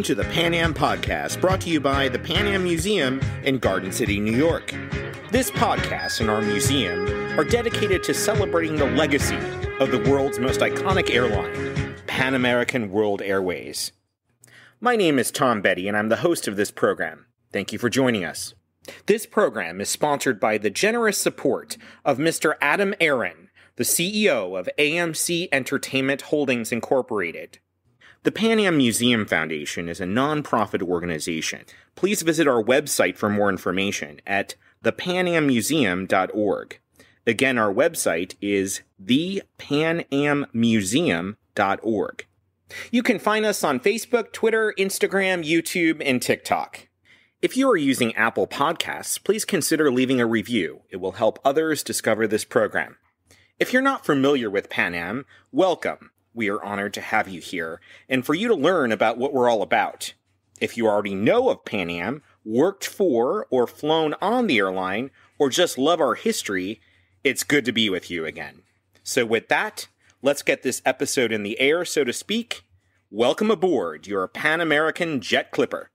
Welcome to the Pan Am Podcast, brought to you by the Pan Am Museum in Garden City, New York. This podcast and our museum are dedicated to celebrating the legacy of the world's most iconic airline, Pan American World Airways. My name is Tom Betty, and I'm the host of this program. Thank you for joining us. This program is sponsored by the generous support of Mr. Adam Aron, the CEO of AMC Entertainment Holdings Incorporated. The Pan Am Museum Foundation is a nonprofit organization. Please visit our website for more information at thepanammuseum.org. Again, our website is thepanammuseum.org. You can find us on Facebook, Twitter, Instagram, YouTube, and TikTok. If you are using Apple Podcasts, please consider leaving a review. It will help others discover this program. If you're not familiar with Pan Am, welcome. We are honored to have you here and for you to learn about what we're all about. If you already know of Pan Am, worked for or flown on the airline, or just love our history, it's good to be with you again. So, with that, let's get this episode in the air, so to speak. Welcome aboard your Pan American Jet Clipper.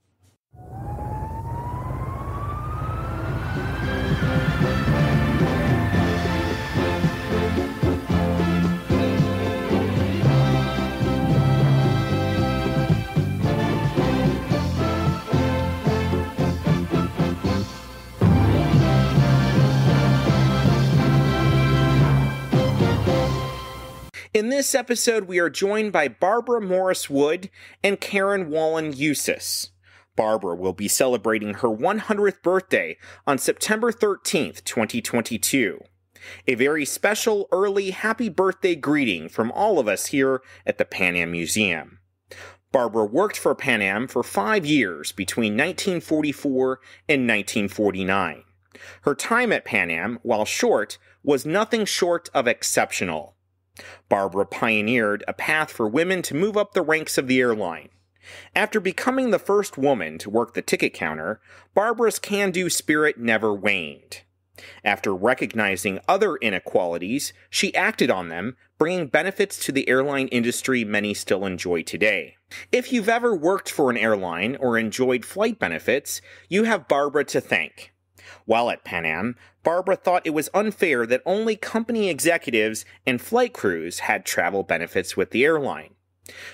In this episode, we are joined by Barbara Morris Wood and Karen Wallin Usas. Barbara will be celebrating her 100th birthday on September 13th, 2022. A very special early happy birthday greeting from all of us here at the Pan Am Museum. Barbara worked for Pan Am for five years between 1944 and 1949. Her time at Pan Am, while short, was nothing short of exceptional. Barbara pioneered a path for women to move up the ranks of the airline. After becoming the first woman to work the ticket counter, Barbara's can do spirit never waned. After recognizing other inequalities, she acted on them, bringing benefits to the airline industry many still enjoy today. If you've ever worked for an airline or enjoyed flight benefits, you have Barbara to thank. While at Pan Am, Barbara thought it was unfair that only company executives and flight crews had travel benefits with the airline.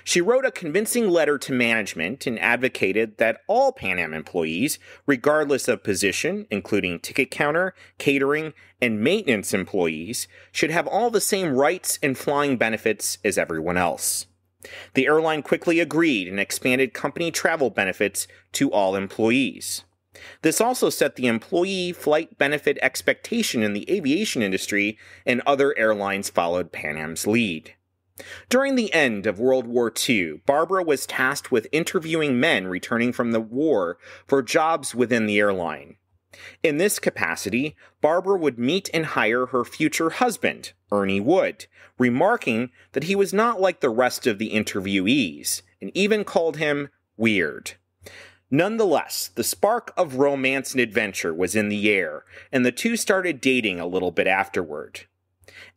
She wrote a convincing letter to management and advocated that all Pan Am employees, regardless of position, including ticket counter, catering, and maintenance employees, should have all the same rights and flying benefits as everyone else. The airline quickly agreed and expanded company travel benefits to all employees. This also set the employee flight benefit expectation in the aviation industry, and other airlines followed Pan Am's lead. During the end of World War II, Barbara was tasked with interviewing men returning from the war for jobs within the airline. In this capacity, Barbara would meet and hire her future husband, Ernie Wood, remarking that he was not like the rest of the interviewees, and even called him weird. Nonetheless, the spark of romance and adventure was in the air, and the two started dating a little bit afterward.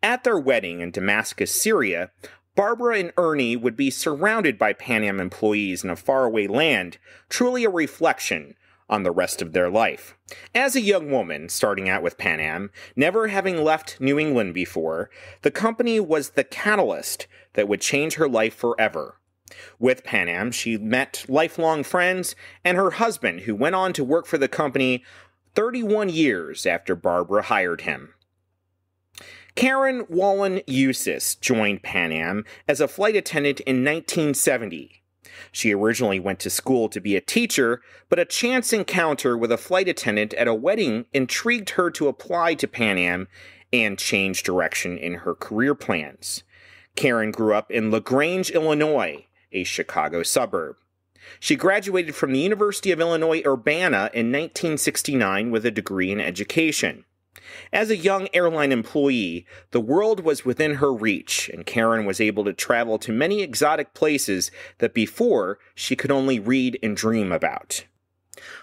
At their wedding in Damascus, Syria, Barbara and Ernie would be surrounded by Pan Am employees in a faraway land, truly a reflection on the rest of their life. As a young woman, starting out with Pan Am, never having left New England before, the company was the catalyst that would change her life forever. With Pan Am, she met lifelong friends and her husband, who went on to work for the company 31 years after Barbara hired him. Karen Wallin Usas joined Pan Am as a flight attendant in 1970. She originally went to school to be a teacher, but a chance encounter with a flight attendant at a wedding intrigued her to apply to Pan Am and change direction in her career plans. Karen grew up in LaGrange, Illinois, a Chicago suburb. She graduated from the University of Illinois Urbana in 1969 with a degree in education. As a young airline employee, the world was within her reach, and Karen was able to travel to many exotic places that before she could only read and dream about.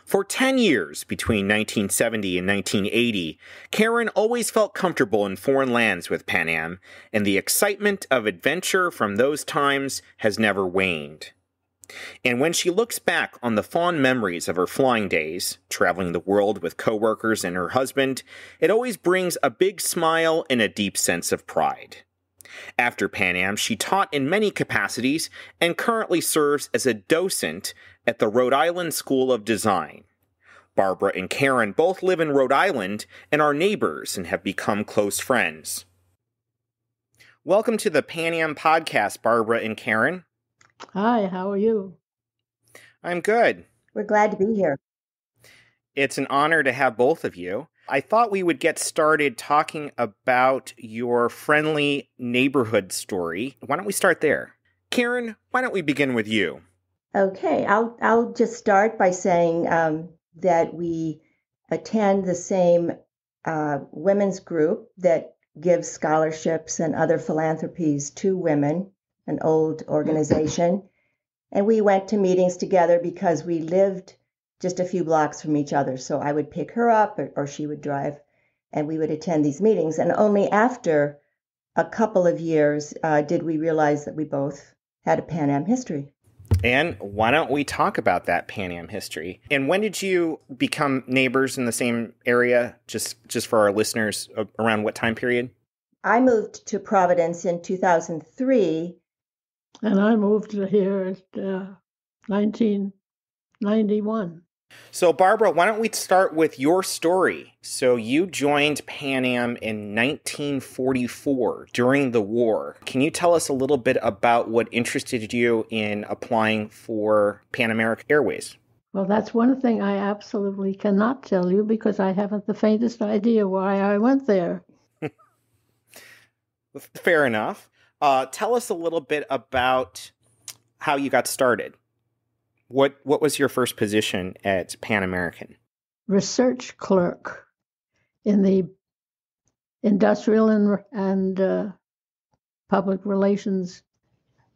For 10 years, between 1970 and 1980, Karen always felt comfortable in foreign lands with Pan Am, and the excitement of adventure from those times has never waned. And when she looks back on the fond memories of her flying days, traveling the world with coworkers and her husband, it always brings a big smile and a deep sense of pride. After Pan Am, she taught in many capacities and currently serves as a docent at the Rhode Island School of Design. Barbara and Karen both live in Rhode Island and are neighbors and have become close friends. Welcome to the Pan Am podcast, Barbara and Karen. Hi, how are you? I'm good. We're glad to be here. It's an honor to have both of you. I thought we would get started talking about your friendly neighborhood story. Why don't we start there? Karen, why don't we begin with you? Okay, I'll I'll just start by saying um, that we attend the same uh, women's group that gives scholarships and other philanthropies to women an old organization. And we went to meetings together because we lived just a few blocks from each other. So I would pick her up or, or she would drive and we would attend these meetings. And only after a couple of years uh, did we realize that we both had a Pan Am history. And why don't we talk about that Pan Am history? And when did you become neighbors in the same area? Just just for our listeners, around what time period? I moved to Providence in 2003 and I moved here in uh, 1991. So, Barbara, why don't we start with your story? So, you joined Pan Am in 1944 during the war. Can you tell us a little bit about what interested you in applying for Pan American Airways? Well, that's one thing I absolutely cannot tell you because I haven't the faintest idea why I went there. Fair enough. Uh, tell us a little bit about how you got started. What what was your first position at Pan American? Research clerk in the industrial and, and uh, public relations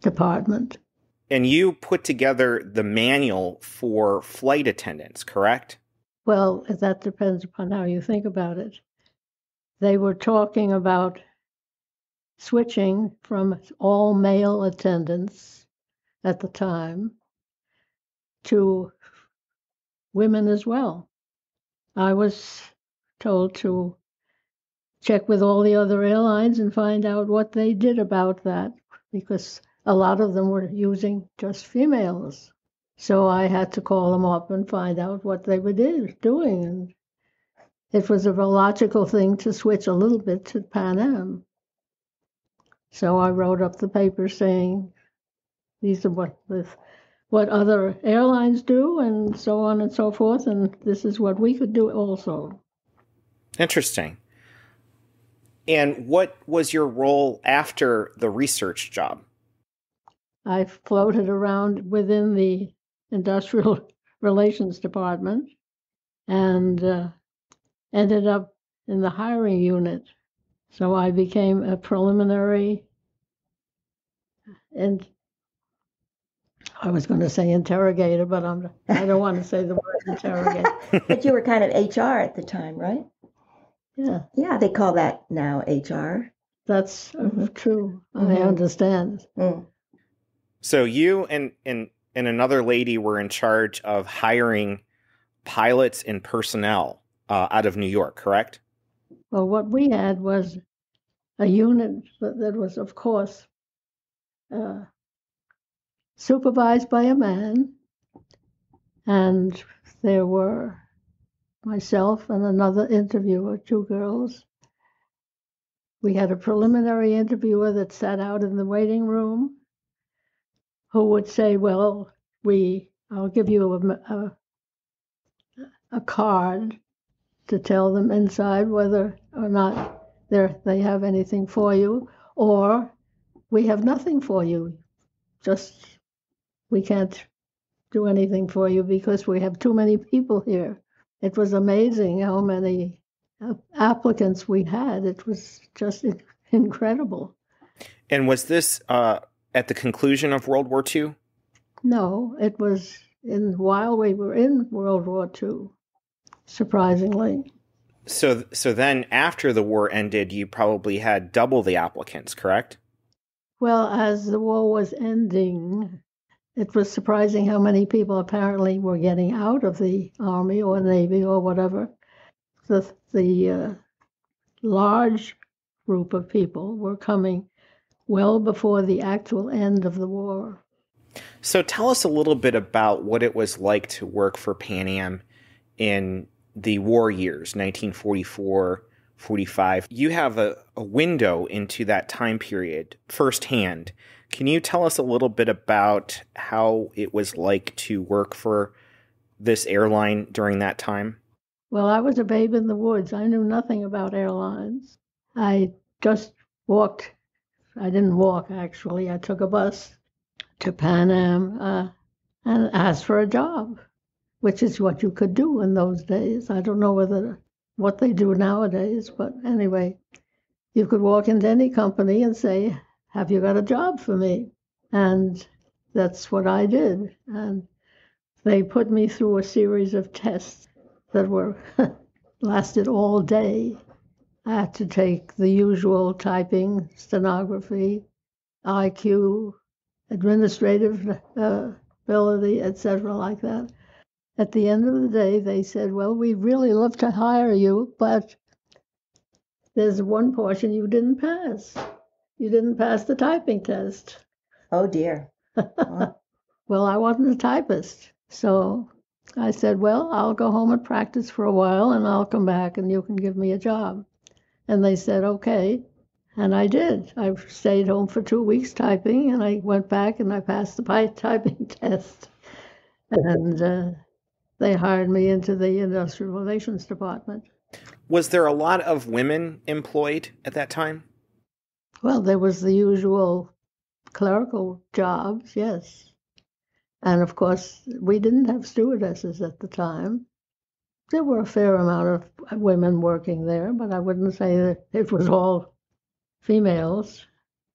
department. And you put together the manual for flight attendants, correct? Well, that depends upon how you think about it. They were talking about switching from all male attendants at the time to women as well. I was told to check with all the other airlines and find out what they did about that because a lot of them were using just females. So I had to call them up and find out what they were did, doing. And it was a logical thing to switch a little bit to Pan Am. So I wrote up the paper saying these are what this, what other airlines do, and so on and so forth, and this is what we could do also. Interesting. And what was your role after the research job? I floated around within the industrial relations department and uh, ended up in the hiring unit so I became a preliminary, and I was going to say interrogator, but I'm, I don't want to say the word interrogator. but you were kind of HR at the time, right? Yeah. Yeah, they call that now HR. That's mm-hmm. true. Mm-hmm. I understand. Mm. So you and, and and another lady were in charge of hiring pilots and personnel uh, out of New York, correct? Well, what we had was a unit that was, of course, uh, supervised by a man, and there were myself and another interviewer, two girls. We had a preliminary interviewer that sat out in the waiting room who would say, Well, we, I'll give you a, a, a card to tell them inside whether or not they have anything for you, or we have nothing for you. Just we can't do anything for you because we have too many people here. It was amazing how many uh, applicants we had. It was just incredible. And was this uh, at the conclusion of World War II? No, it was in while we were in World War II surprisingly. So, so then after the war ended, you probably had double the applicants, correct? Well, as the war was ending, it was surprising how many people apparently were getting out of the army or navy or whatever. The the uh, large group of people were coming well before the actual end of the war. So tell us a little bit about what it was like to work for Pan Am in the war years, 1944, 45. You have a, a window into that time period firsthand. Can you tell us a little bit about how it was like to work for this airline during that time? Well, I was a babe in the woods. I knew nothing about airlines. I just walked. I didn't walk, actually. I took a bus to Pan Am uh, and asked for a job, which is what you could do in those days. I don't know whether what they do nowadays, but anyway, you could walk into any company and say, Have you got a job for me? And that's what I did. And they put me through a series of tests that were lasted all day. I had to take the usual typing, stenography, IQ, administrative uh, ability, etc., like that. At the end of the day, they said, Well, we'd really love to hire you, but there's one portion you didn't pass. You didn't pass the typing test. Oh, dear. well, I wasn't a typist. So I said, Well, I'll go home and practice for a while and I'll come back and you can give me a job. And they said, Okay. And I did. I stayed home for two weeks typing, and I went back and I passed the typing test. And uh, they hired me into the industrial relations department. Was there a lot of women employed at that time? Well, there was the usual clerical jobs, yes. And of course, we didn't have stewardesses at the time. There were a fair amount of women working there, but I wouldn't say that it was all females.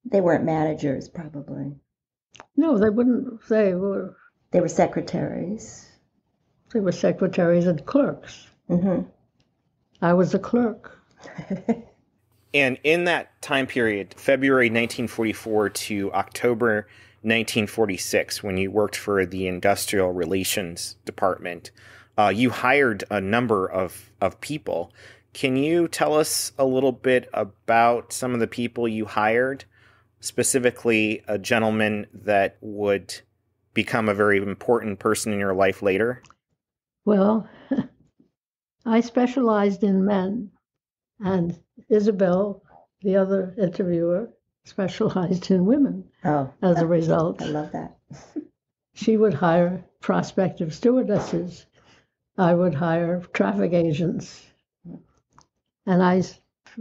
They weren't managers, probably. No, they wouldn't. They were. They were secretaries. They were secretaries and clerks. Mm-hmm. I was a clerk. and in that time period, February 1944 to October 1946, when you worked for the Industrial Relations Department, uh, you hired a number of, of people. Can you tell us a little bit about some of the people you hired, specifically a gentleman that would become a very important person in your life later? Well, I specialized in men, and Isabel, the other interviewer, specialized in women. Oh, as a result, I love that. she would hire prospective stewardesses. I would hire traffic agents and I,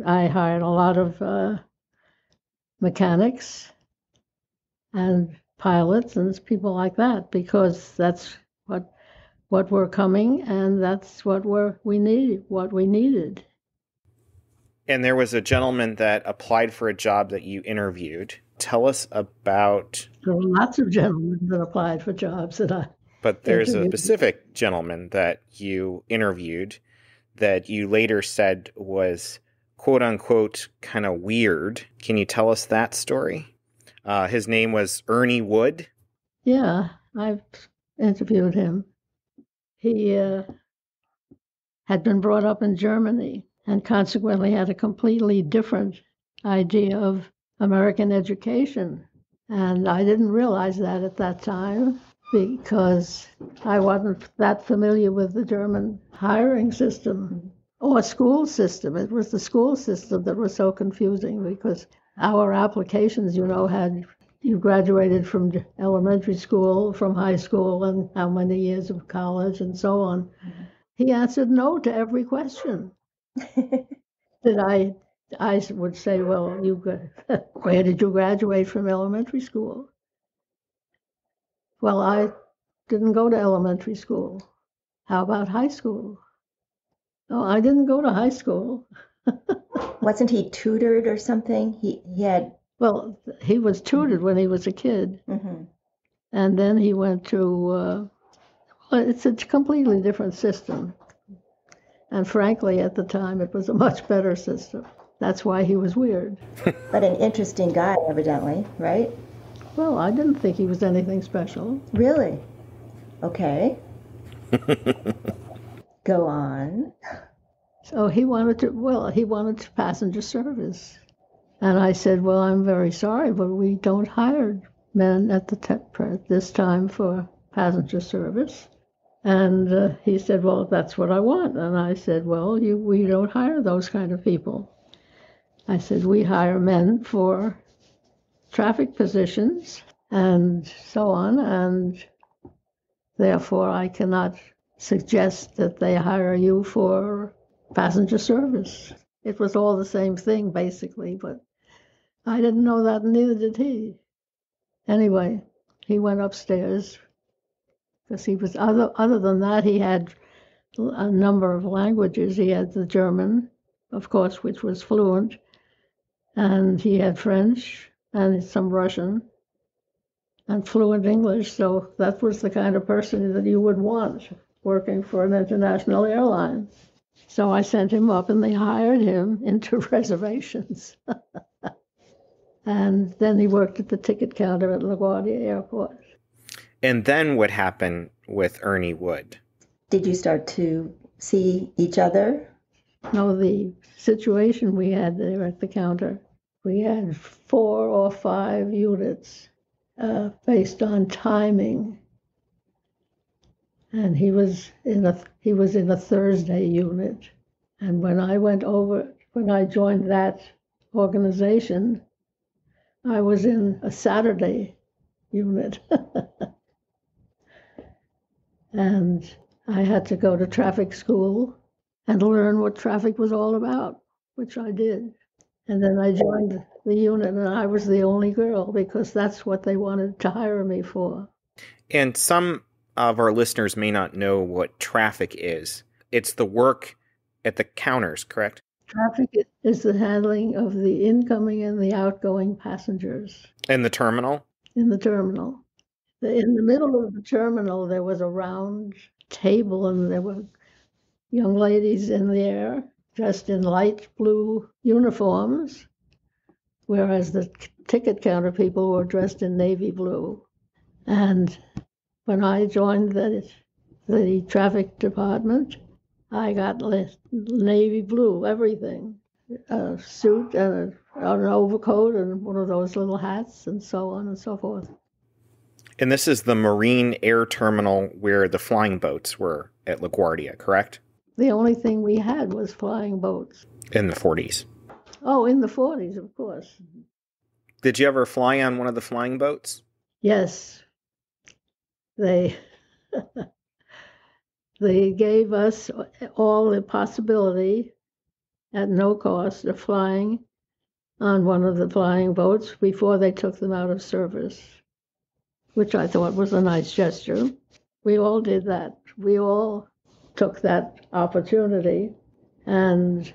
I hired a lot of uh, mechanics and pilots and people like that because that's what what were coming and that's what were we needed what we needed and there was a gentleman that applied for a job that you interviewed tell us about there were lots of gentlemen that applied for jobs that i but there's interviewed. a specific gentleman that you interviewed that you later said was quote unquote kind of weird. Can you tell us that story? Uh, his name was Ernie Wood. Yeah, I've interviewed him. He uh, had been brought up in Germany and consequently had a completely different idea of American education. And I didn't realize that at that time because I wasn't that familiar with the German hiring system or school system. It was the school system that was so confusing because our applications, you know, had you graduated from elementary school, from high school, and how many years of college, and so on. Mm-hmm. He answered no to every question. Did I? I would say, well, you where did you graduate from elementary school? Well, I didn't go to elementary school. How about high school? Oh, I didn't go to high school. Wasn't he tutored or something? He he had. Well, he was tutored when he was a kid, mm-hmm. and then he went to. Uh, well, it's a completely different system, and frankly, at the time, it was a much better system. That's why he was weird. but an interesting guy, evidently, right? Well, I didn't think he was anything special. Really? Okay. Go on. So he wanted to, well, he wanted to passenger service. And I said, well, I'm very sorry, but we don't hire men at the te- this time for passenger service. And uh, he said, well, that's what I want. And I said, well, you, we don't hire those kind of people. I said, we hire men for traffic positions and so on. And therefore, I cannot suggest that they hire you for passenger service. It was all the same thing, basically, but I didn't know that, and neither did he. Anyway, he went upstairs because he was other other than that he had a number of languages. He had the German, of course, which was fluent, and he had French and some Russian and fluent English. So that was the kind of person that you would want working for an international airline. So I sent him up and they hired him into reservations. and then he worked at the ticket counter at LaGuardia Airport. And then what happened with Ernie Wood? Did you start to see each other? No, the situation we had there at the counter, we had four or five units uh, based on timing. And he was in a he was in a Thursday unit. And when I went over when I joined that organization, I was in a Saturday unit. and I had to go to traffic school and learn what traffic was all about, which I did. And then I joined the unit, and I was the only girl because that's what they wanted to hire me for. And some of our listeners may not know what traffic is. It's the work at the counters, correct? Traffic is the handling of the incoming and the outgoing passengers. In the terminal? In the terminal. In the middle of the terminal, there was a round table, and there were young ladies in there dressed in light blue uniforms, whereas the ticket counter people were dressed in navy blue. And when I joined the, the traffic department, I got navy blue, everything a suit and a, an overcoat and one of those little hats and so on and so forth. And this is the Marine Air Terminal where the flying boats were at LaGuardia, correct? The only thing we had was flying boats. In the 40s. Oh, in the 40s, of course. Did you ever fly on one of the flying boats? Yes. They they gave us all the possibility at no cost of flying on one of the flying boats before they took them out of service, which I thought was a nice gesture. We all did that. We all took that opportunity. And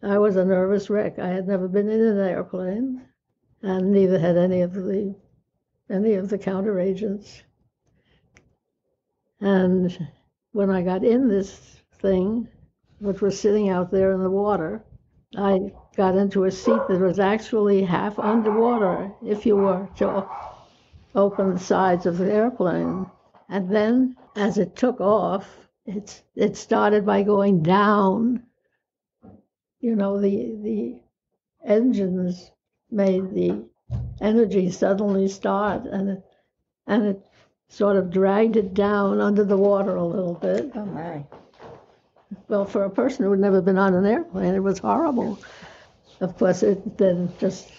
I was a nervous wreck. I had never been in an airplane, and neither had any of the any of the counter agents. And when I got in this thing, which was sitting out there in the water, I got into a seat that was actually half underwater if you were to open the sides of the airplane. And then as it took off, it's, it started by going down. You know, the, the engines made the energy suddenly start and it, and it sort of dragged it down under the water a little bit. Oh my. Well, for a person who had never been on an airplane, it was horrible. Of course, it then just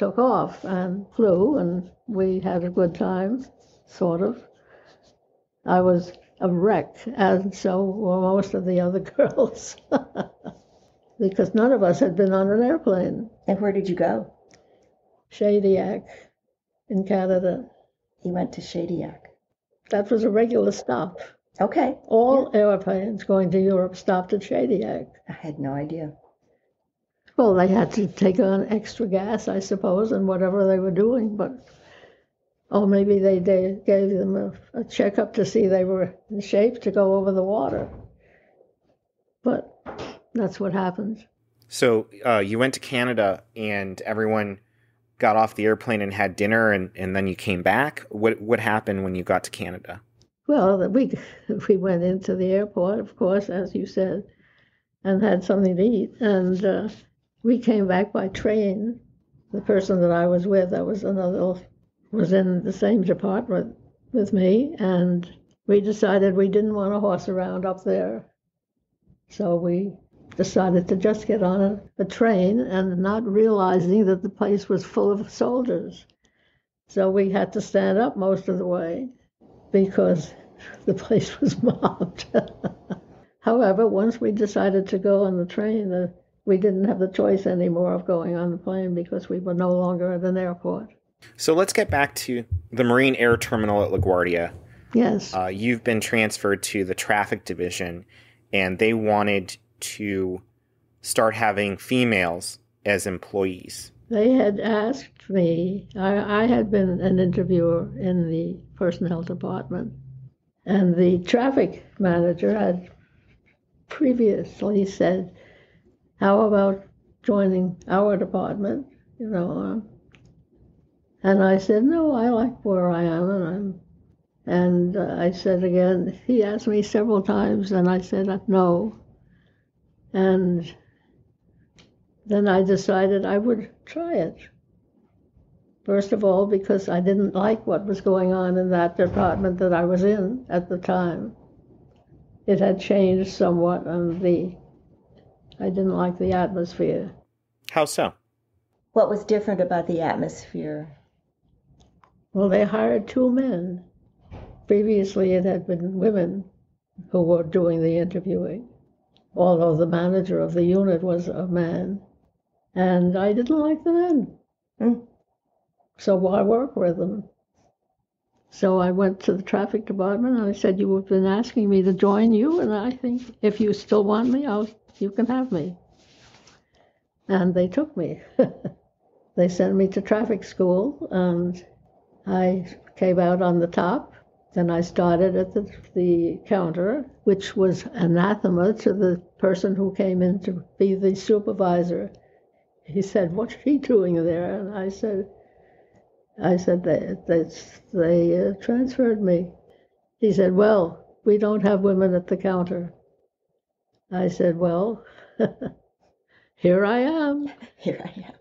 took off and flew, and we had a good time, sort of. I was a wreck, and so were most of the other girls, because none of us had been on an airplane. And where did you go? Shediac in Canada. He went to Shediac. That was a regular stop. Okay. All yeah. airplanes going to Europe stopped at Shediac. I had no idea. Well, they had to take on extra gas, I suppose, and whatever they were doing, but or maybe they, they gave them a, a checkup to see they were in shape to go over the water. But that's what happened. So uh, you went to Canada, and everyone got off the airplane and had dinner and, and then you came back? What what happened when you got to Canada? Well, we we went into the airport, of course, as you said, and had something to eat, and uh, we came back by train. The person that I was with, that was another, was in the same department with me, and we decided we didn't want to horse around up there, so we decided to just get on a, a train and not realizing that the place was full of soldiers. So we had to stand up most of the way because the place was mobbed. However, once we decided to go on the train, uh, we didn't have the choice anymore of going on the plane because we were no longer at an airport. So let's get back to the Marine Air Terminal at LaGuardia. Yes. Uh, you've been transferred to the traffic division, and they wanted to start having females as employees. They had asked me, I, I had been an interviewer in the personnel department, and the traffic manager had previously said, How about joining our department? You know, um, and I said, No, I like where I am, and I'm. And uh, I said again, he asked me several times, and I said, No. And then I decided I would try it. First of all, because I didn't like what was going on in that department that I was in at the time. It had changed somewhat, and the I didn't like the atmosphere. How so? What was different about the atmosphere? Well, they hired two men. Previously, it had been women who were doing the interviewing although the manager of the unit was a man. And I didn't like the men. Mm. So why work with them? So I went to the traffic department and I said, You have been asking me to join you, and I think if you still want me, I'll, you can have me. And they took me. they sent me to traffic school, and I came out on the top. Then I started at the, the counter, which was anathema to the person who came in to be the supervisor. He said, "What's she doing there?" And I said, "I said they they, they uh, transferred me." He said, "Well, we don't have women at the counter." I said, "Well, here I am." Here I am.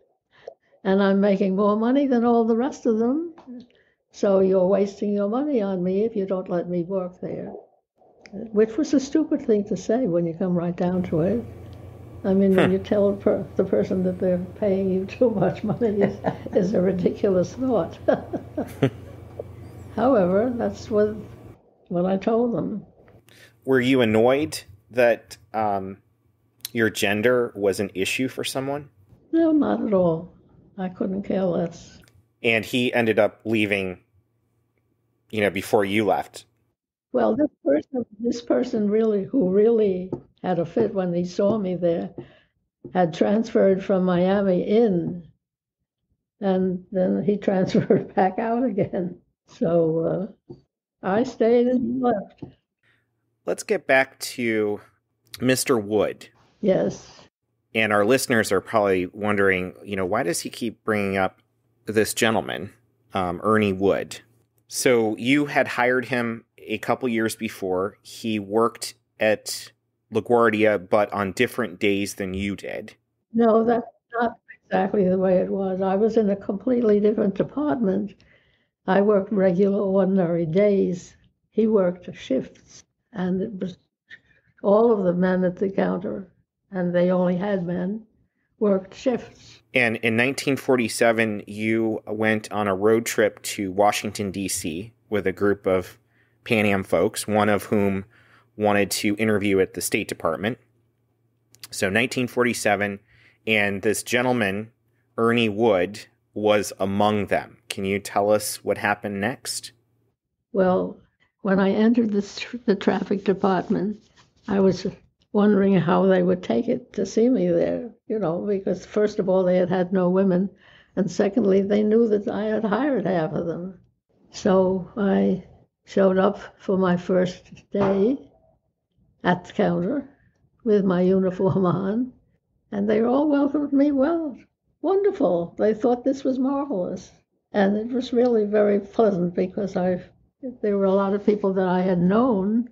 And I'm making more money than all the rest of them. So you're wasting your money on me if you don't let me work there. Which was a stupid thing to say when you come right down to it. I mean, when hmm. you tell per, the person that they're paying you too much money is, is a ridiculous thought. However, that's what what I told them. Were you annoyed that um, your gender was an issue for someone? No, not at all. I couldn't care less. And he ended up leaving, you know, before you left. Well, this person, this person really, who really had a fit when he saw me there, had transferred from Miami in, and then he transferred back out again. So uh, I stayed and left. Let's get back to Mr. Wood. Yes. And our listeners are probably wondering, you know, why does he keep bringing up this gentleman, um, Ernie Wood? So you had hired him a couple years before. He worked at LaGuardia, but on different days than you did. No, that's not exactly the way it was. I was in a completely different department. I worked regular, ordinary days. He worked shifts, and it was all of the men at the counter, and they only had men, worked shifts. And in 1947, you went on a road trip to Washington, D.C. with a group of Pan Am folks, one of whom wanted to interview at the State Department. So 1947, and this gentleman, Ernie Wood, was among them. Can you tell us what happened next? Well, when I entered the, the traffic department, I was wondering how they would take it to see me there, you know, because first of all, they had had no women, and secondly, they knew that I had hired half of them. So I showed up for my first day at the counter with my uniform on, and they all welcomed me well. wonderful. They thought this was marvelous. And it was really very pleasant because I, there were a lot of people that I had known,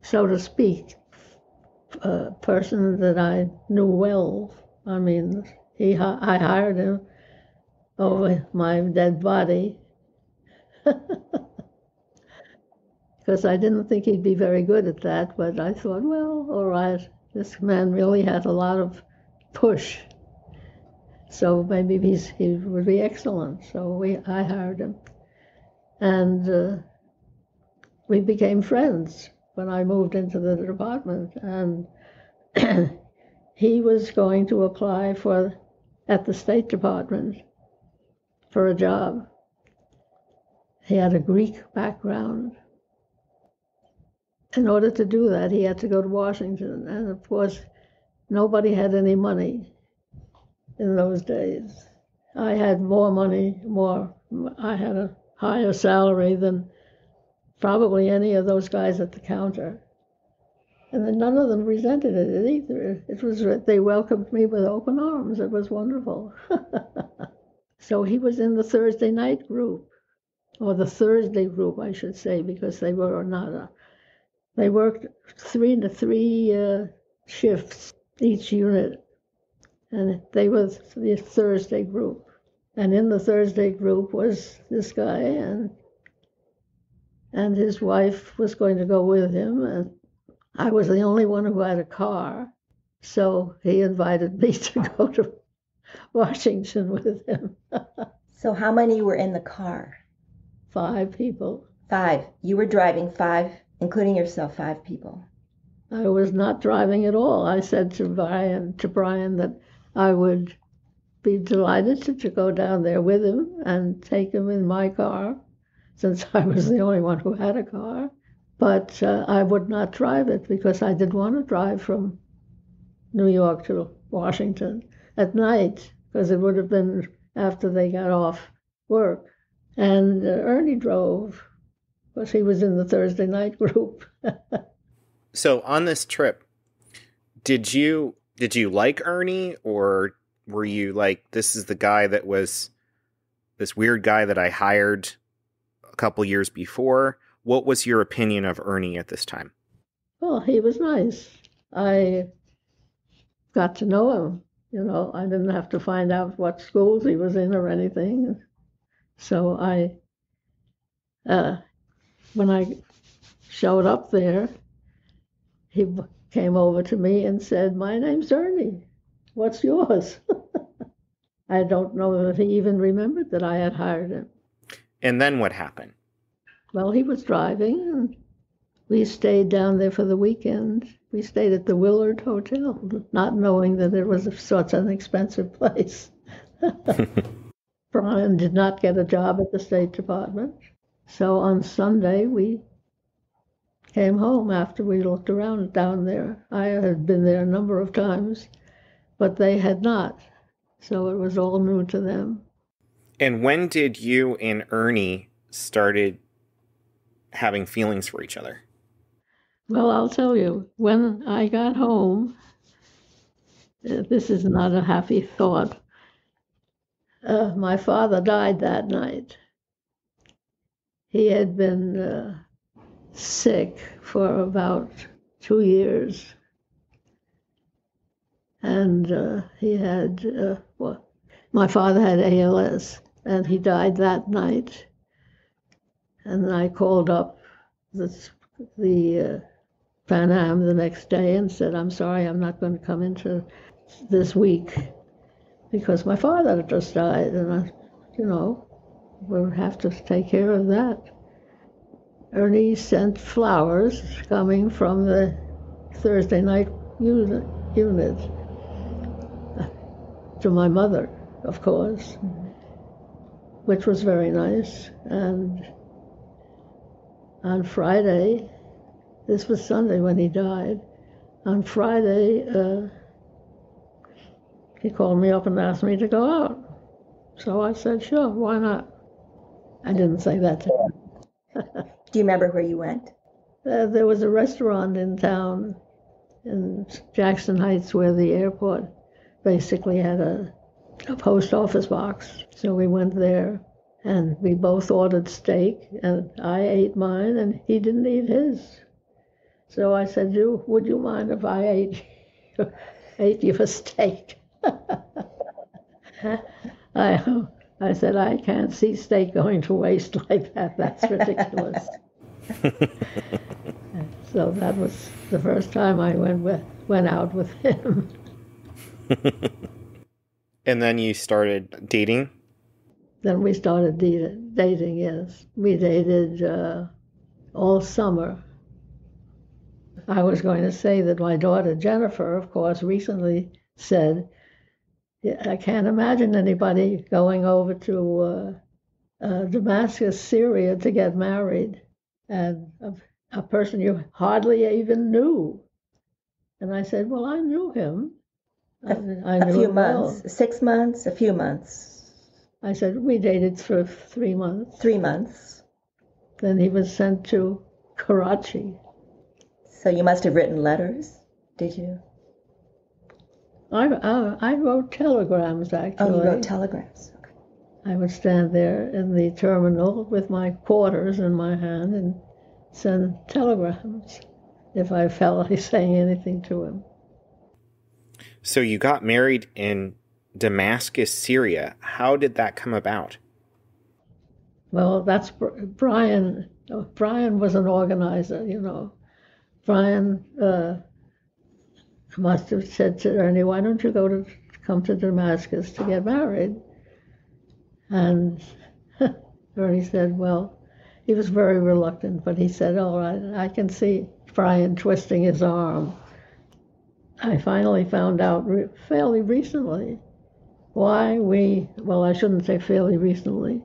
so to speak, a person that I knew well. I mean, he, I hired him over my dead body because I didn't think he'd be very good at that. But I thought, well, all right, this man really had a lot of push. So maybe he's, he would be excellent. So we, I hired him. And uh, we became friends when I moved into the department. And he was going to apply for at the State Department for a job. He had a Greek background. In order to do that, he had to go to Washington. And of course, nobody had any money in those days. I had more money, more, I had a higher salary than probably any of those guys at the counter. And then none of them resented it either. It was they welcomed me with open arms. It was wonderful. so he was in the Thursday night group, or the Thursday group, I should say, because they were not a. They worked three to three uh, shifts each unit, and they were the Thursday group. And in the Thursday group was this guy, and and his wife was going to go with him, and I was the only one who had a car, so he invited me to go to Washington with him. so, how many were in the car? Five people. Five. You were driving five, including yourself, five people. I was not driving at all. I said to Brian, to Brian that I would be delighted to, to go down there with him and take him in my car, since I was the only one who had a car. But uh, I would not drive it because I didn't want to drive from New York to Washington at night because it would have been after they got off work. And uh, Ernie drove because he was in the Thursday night group. so on this trip, did you did you like Ernie or were you like this is the guy that was this weird guy that I hired a couple years before what was your opinion of Ernie at this time? Well, he was nice. I got to know him. You know, I didn't have to find out what schools he was in or anything. So I, uh, when I showed up there, he came over to me and said, My name's Ernie. What's yours? I don't know that he even remembered that I had hired him. And then what happened? Well, he was driving, and we stayed down there for the weekend. We stayed at the Willard Hotel, not knowing that it was such an expensive place. Brian did not get a job at the State Department. So on Sunday, we came home after we looked around down there. I had been there a number of times, but they had not. So it was all new to them. And when did you and Ernie started having feelings for each other? Well, I'll tell you, when I got home, uh, this is not a happy thought. Uh, my father died that night. He had been uh, sick for about two years. And uh, he had, uh, well, my father had ALS, and he died that night. And I called up the, the uh, Pan Am the next day and said, I'm sorry, I'm not going to come into this week because my father had just died, and I, you know, we'll have to take care of that. Ernie sent flowers coming from the Thursday night unit, unit to my mother, of course, which was very nice. And on Friday, this was Sunday when he died. On Friday, uh, he called me up and asked me to go out. So I said, sure, why not? I didn't say that to him. Do you remember where you went? Uh, there was a restaurant in town in Jackson Heights where the airport basically had a a post office box. So we went there and we both ordered steak, and I ate mine, and he didn't eat his. So I said, "You, would you mind if I ate ate your steak?" I I said, "I can't see steak going to waste like that. That's ridiculous." so that was the first time I went with, went out with him. And then you started dating. Then we started de- dating. Yes, we dated uh, all summer. I was going to say that my daughter Jennifer, of course, recently said, "I can't imagine anybody going over to uh, uh, Damascus, Syria, to get married, and a, a person you hardly even knew." And I said, "Well, I knew him. A, I knew a few months, well. six months, a few months." I said, we dated for three months. Three months. Then he was sent to Karachi. So you must have written letters, did you? I, I, I wrote telegrams, actually. Oh, you wrote telegrams. Okay. I would stand there in the terminal with my quarters in my hand and send telegrams if I felt like saying anything to him. So you got married in Damascus, Syria. How did that come about? Well, that's Brian. Oh, Brian was an organizer, you know. Brian uh, must have said to Ernie, "Why don't you go to come to Damascus to get married?" And Ernie said, "Well." He was very reluctant, but he said, "All right, I can see Brian twisting his arm." I finally found out re- fairly recently why we, well, I shouldn't say fairly recently,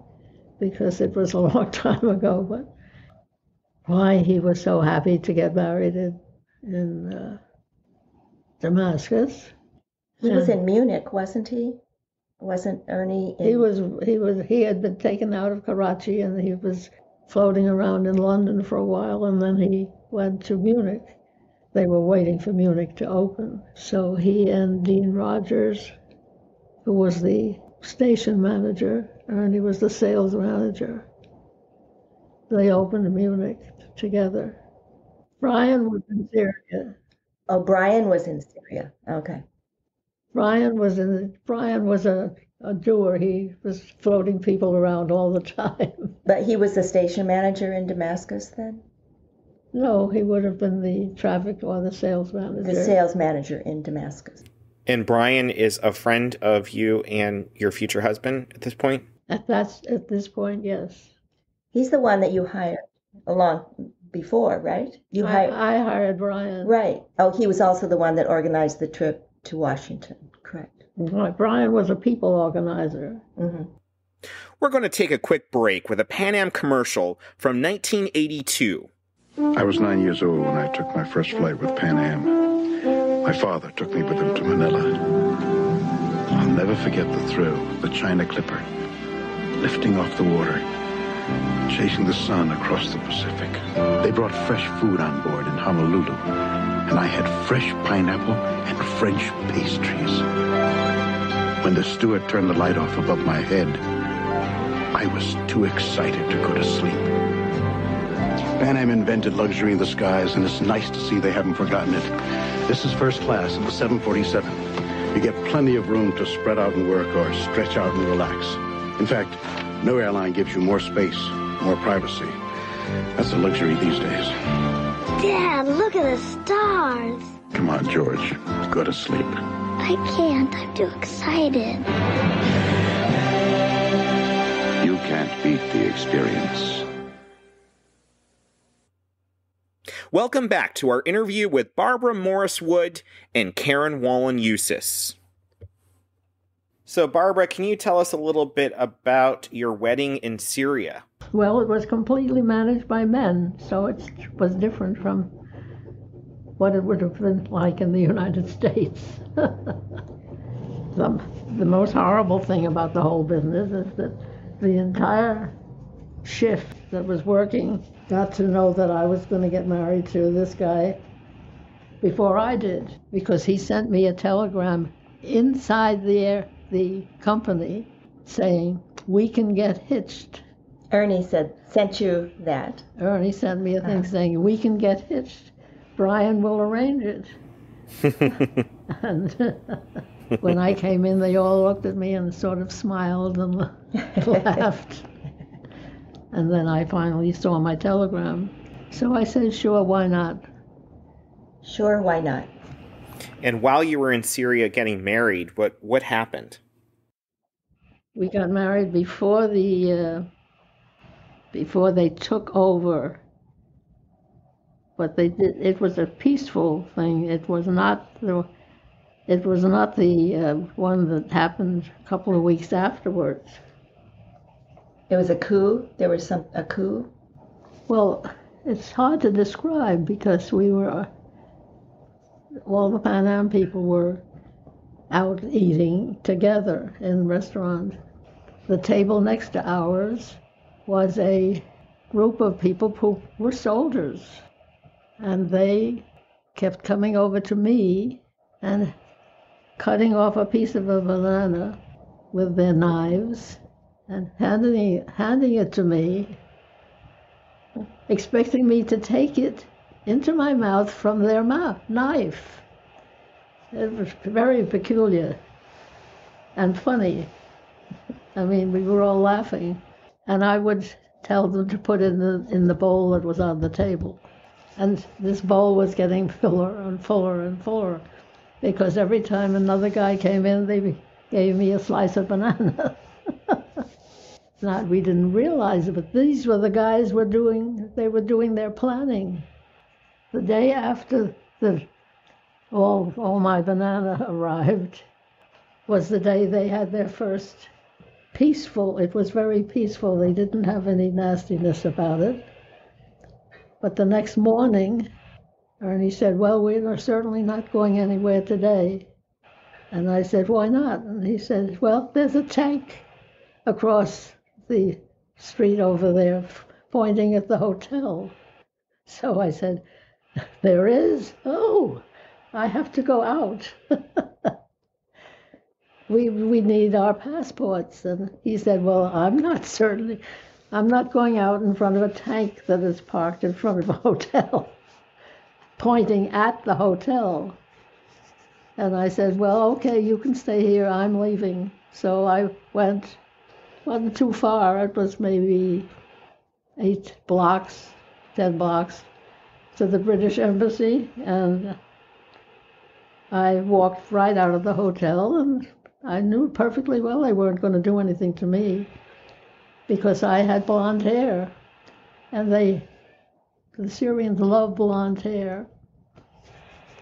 because it was a long time ago, but why he was so happy to get married in, in uh, Damascus. He was in Munich, wasn't he? Wasn't Ernie? In... He was. He was. He had been taken out of Karachi, and he was floating around in London for a while, and then he went to Munich. They were waiting for Munich to open, so he and Dean Rogers who was the station manager, and he was the sales manager. They opened Munich together. Brian was in Syria. Oh, Brian was in Syria. Okay. Brian was in. Brian was a, a doer. He was floating people around all the time. But he was the station manager in Damascus then. No, he would have been the traffic or the sales manager. The sales manager in Damascus. And Brian is a friend of you and your future husband at this point? At that's at this point, yes. He's the one that you hired along before, right? You I, hired I hired Brian. Right. Oh, he was also the one that organized the trip to Washington. Correct. Right. Brian was a people organizer. Mm-hmm. We're going to take a quick break with a Pan Am commercial from 1982. I was nine years old when I took my first flight with Pan Am. My father took me with him to Manila. I'll never forget the thrill of the China Clipper lifting off the water, chasing the sun across the Pacific. They brought fresh food on board in Honolulu, and I had fresh pineapple and French pastries. When the steward turned the light off above my head, I was too excited to go to sleep. Pan Am invented luxury in the skies, and it's nice to see they haven't forgotten it. This is first class of the 747. You get plenty of room to spread out and work or stretch out and relax. In fact, no airline gives you more space, more privacy. That's a luxury these days. Dad, look at the stars. Come on, George. Go to sleep. I can't. I'm too excited. You can't beat the experience. Welcome back to our interview with Barbara Morris Wood and Karen Wallin Usas. So, Barbara, can you tell us a little bit about your wedding in Syria? Well, it was completely managed by men, so it was different from what it would have been like in the United States. the, the most horrible thing about the whole business is that the entire shift that was working got to know that I was going to get married to this guy before I did because he sent me a telegram inside the air the company saying, We can get hitched. Ernie said, sent you that. Ernie sent me a thing uh-huh. saying, We can get hitched. Brian will arrange it. and when I came in, they all looked at me and sort of smiled and laughed. And then I finally saw my telegram. So I said, Sure, why not? Sure, why not? And while you were in Syria getting married, what what happened? We got married before the uh, before they took over. But they did. It was a peaceful thing. It was not the. It was not the uh, one that happened a couple of weeks afterwards. It was a coup. There was some a coup. Well, it's hard to describe because we were all the Pan people were out eating together in restaurants. The table next to ours was a group of people who were soldiers, and they kept coming over to me and cutting off a piece of a banana with their knives and handing, handing it to me, expecting me to take it into my mouth from their mouth, knife. It was very peculiar and funny. I mean, we were all laughing, and I would tell them to put it in the in the bowl that was on the table, and this bowl was getting fuller and fuller and fuller, because every time another guy came in, they gave me a slice of banana. Not we didn't realize it, but these were the guys were doing. They were doing their planning. The day after the all all my banana arrived was the day they had their first peaceful. It was very peaceful. They didn't have any nastiness about it. But the next morning, Ernie said, "Well, we are certainly not going anywhere today." And I said, "Why not?" And he said, "Well, there's a tank across the street over there, pointing at the hotel." So I said, "There is? Oh, I have to go out." we we need our passports. And he said, Well, I'm not certainly, I'm not going out in front of a tank that is parked in front of a hotel, pointing at the hotel. And I said, Well, okay, you can stay here. I'm leaving. So I went, wasn't too far. It was maybe eight blocks, ten blocks to the British Embassy. And I walked right out of the hotel and I knew perfectly well they weren't going to do anything to me because I had blonde hair, and they, the Syrians love blonde hair,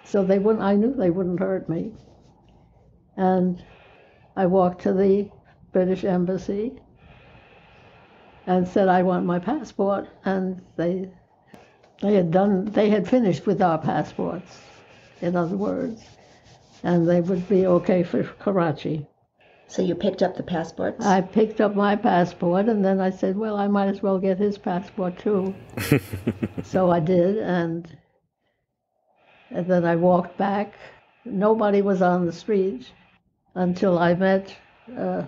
so they wouldn't. I knew they wouldn't hurt me, and I walked to the British embassy and said I want my passport, and they they had done they had finished with our passports, in other words and they would be okay for Karachi. So you picked up the passports? I picked up my passport, and then I said, well, I might as well get his passport too. so I did, and, and then I walked back. Nobody was on the street until I met uh,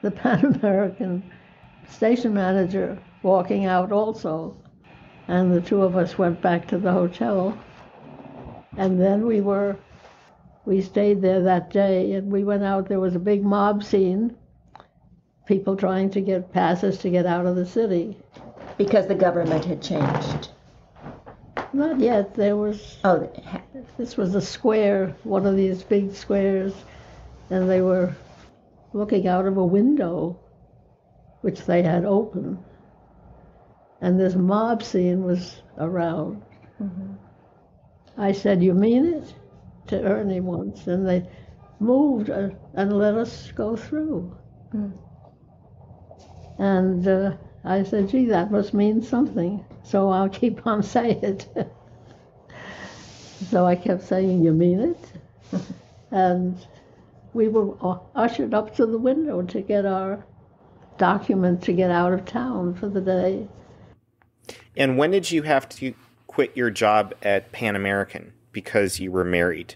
the Pan American station manager walking out also. And the two of us went back to the hotel. And then we were we stayed there that day and we went out. There was a big mob scene, people trying to get passes to get out of the city. Because the government had changed. Not yet. There was. Oh, this was a square, one of these big squares, and they were looking out of a window, which they had open, and this mob scene was around. Mm-hmm. I said, "You mean it?" to Ernie once, and they moved and let us go through. Mm. And uh, I said, gee, that must mean something. So I'll keep on saying it. so I kept saying, you mean it? and we were ushered up to the window to get our document to get out of town for the day. And when did you have to quit your job at Pan American because you were married?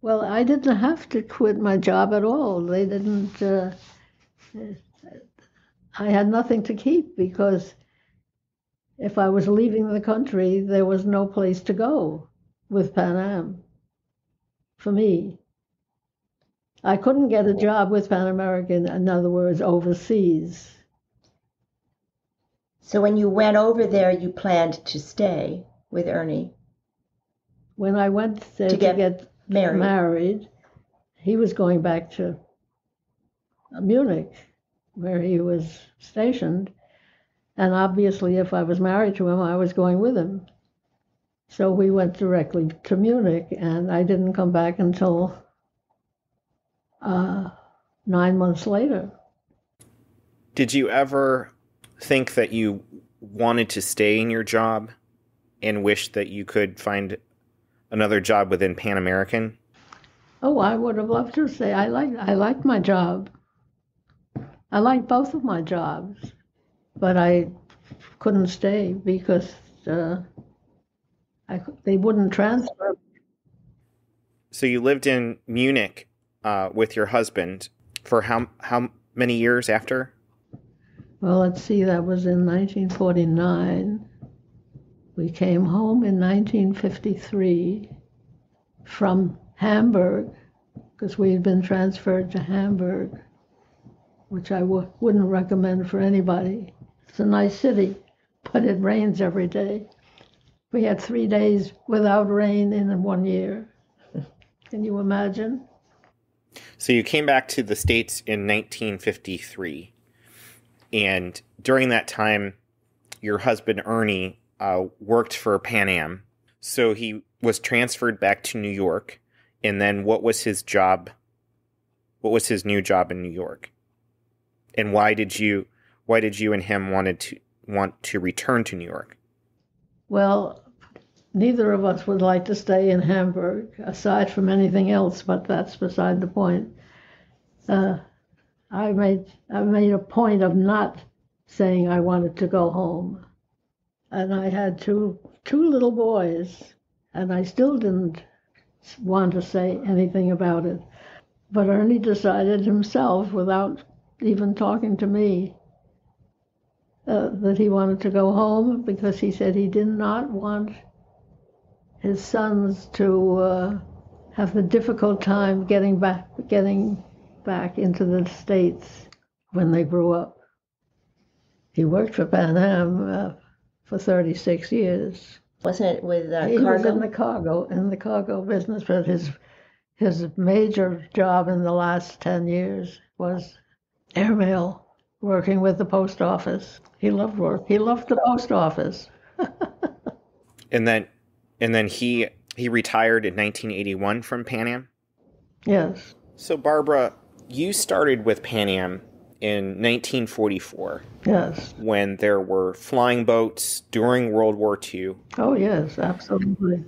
Well, I didn't have to quit my job at all. They didn't. Uh, I had nothing to keep because if I was leaving the country, there was no place to go with Pan Am for me. I couldn't get a job with Pan American, in other words, overseas. So when you went over there, you planned to stay with Ernie When I went there to to get, get married. married, he was going back to Munich, where he was stationed. And obviously, if I was married to him, I was going with him. So we went directly to Munich, and I didn't come back until uh, nine months later. Did you ever think that you wanted to stay in your job and wish that you could find another job within Pan American? Oh, I would have loved to say I like I like my job. I like both of my jobs, but I couldn't stay because uh, I, they wouldn't transfer. So you lived in Munich uh, with your husband for how how many years after? Well, let's see, that was in 1949. We came home in 1953 from Hamburg because we had been transferred to Hamburg, which I w- wouldn't recommend for anybody. It's a nice city, but it rains every day. We had three days without rain in one year. Can you imagine? So you came back to the states in 1953, and during that time, your husband Ernie uh, worked for Pan Am. So he was transferred back to New York, and then what was his job? What was his new job in New York? And why did you why did you and him wanted to want to return to New York? Well, neither of us would like to stay in Hamburg, aside from anything else, but that's beside the point. Uh, I made I made a point of not saying I wanted to go home, and I had two two little boys, and I still didn't want to say anything about it. But Ernie decided himself, without even talking to me, uh, that he wanted to go home because he said he did not want his sons to uh, have the difficult time getting back getting back into the states when they grew up. He worked for Pan Am uh, for 36 years. Wasn't it with uh, he was in the cargo in the cargo business, but his his major job in the last 10 years was airmail, working with the post office. He loved work. He loved the post office. And then and then he he retired in 1981 from Pan Am. Yes. So Barbara, you started with Pan Am in 1944 Yes. when there were flying boats during World War II, Oh, yes, absolutely.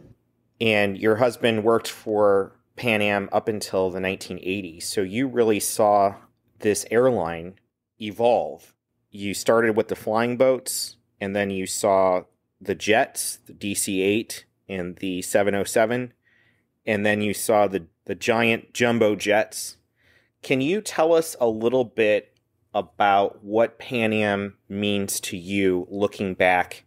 and your husband worked for Pan Am up until the 1980s. So you really saw this airline evolve. You started with the flying boats, and then you saw the jets, the DC 8 and the 707, and then you saw the, the giant jumbo jets. Can you tell us a little bit about what Pan Am means to you looking back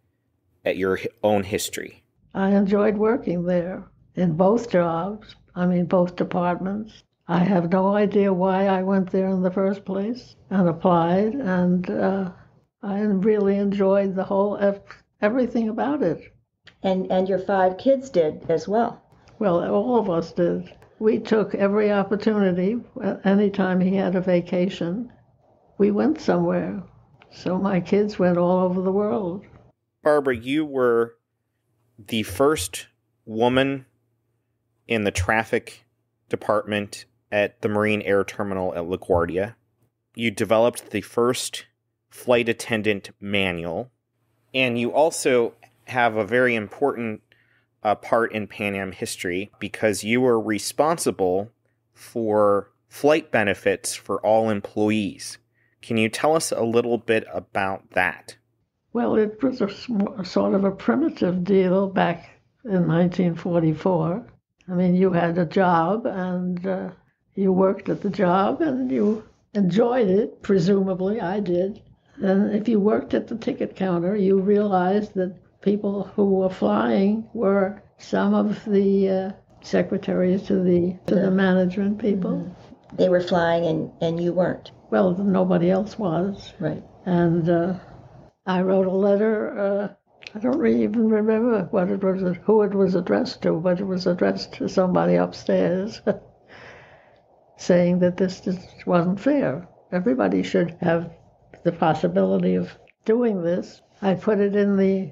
at your own history? I enjoyed working there in both jobs, I mean, both departments. I have no idea why I went there in the first place and applied, and uh, I really enjoyed the whole ev- everything about it. And and your five kids did as well. Well, all of us did. We took every opportunity, uh, anytime he had a vacation, we went somewhere. So my kids went all over the world. Barbara, you were the first woman in the traffic department at the Marine Air Terminal at LaGuardia. You developed the first flight attendant manual, and you also have a very important uh, part in Pan Am history because you were responsible for flight benefits for all employees. Can you tell us a little bit about that? Well, it was a sm- sort of a primitive deal back in 1944. I mean, you had a job and uh, you worked at the job and you enjoyed it, presumably. I did. And if you worked at the ticket counter, you realized that people who were flying were some of the uh, secretaries to the to the management people. Mm-hmm. They were flying and, and you weren't. Well, nobody else was. Right. And uh, I wrote a letter. Uh, I don't really even remember what it was, who it was addressed to, but it was addressed to somebody upstairs, saying that this just wasn't fair. Everybody should have the possibility of doing this. I put it in the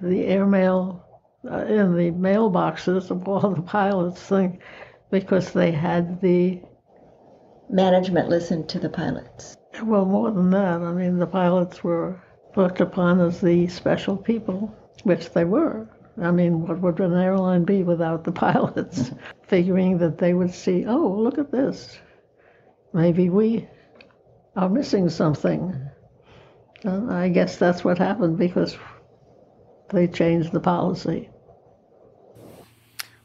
the airmail uh, in the mailboxes of all the pilots thing because they had the Management listened to the pilots. well more than that. I mean the pilots were looked upon as the special people, which they were. I mean, what would an airline be without the pilots? Figuring that they would see, oh, look at this. Maybe we are missing something. And I guess that's what happened because they changed the policy.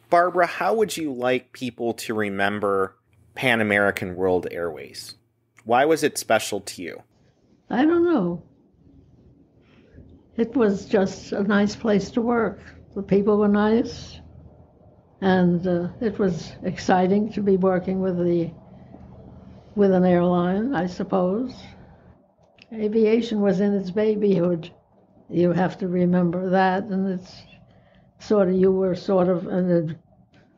Barbara, how would you like people to remember Pan American World Airways? Why was it special to you? I don't know. It was just a nice place to work. The people were nice, and uh, it was exciting to be working with the with an airline, I suppose. Aviation was in its babyhood. You have to remember that, and it's sort of you were sort of an, ad-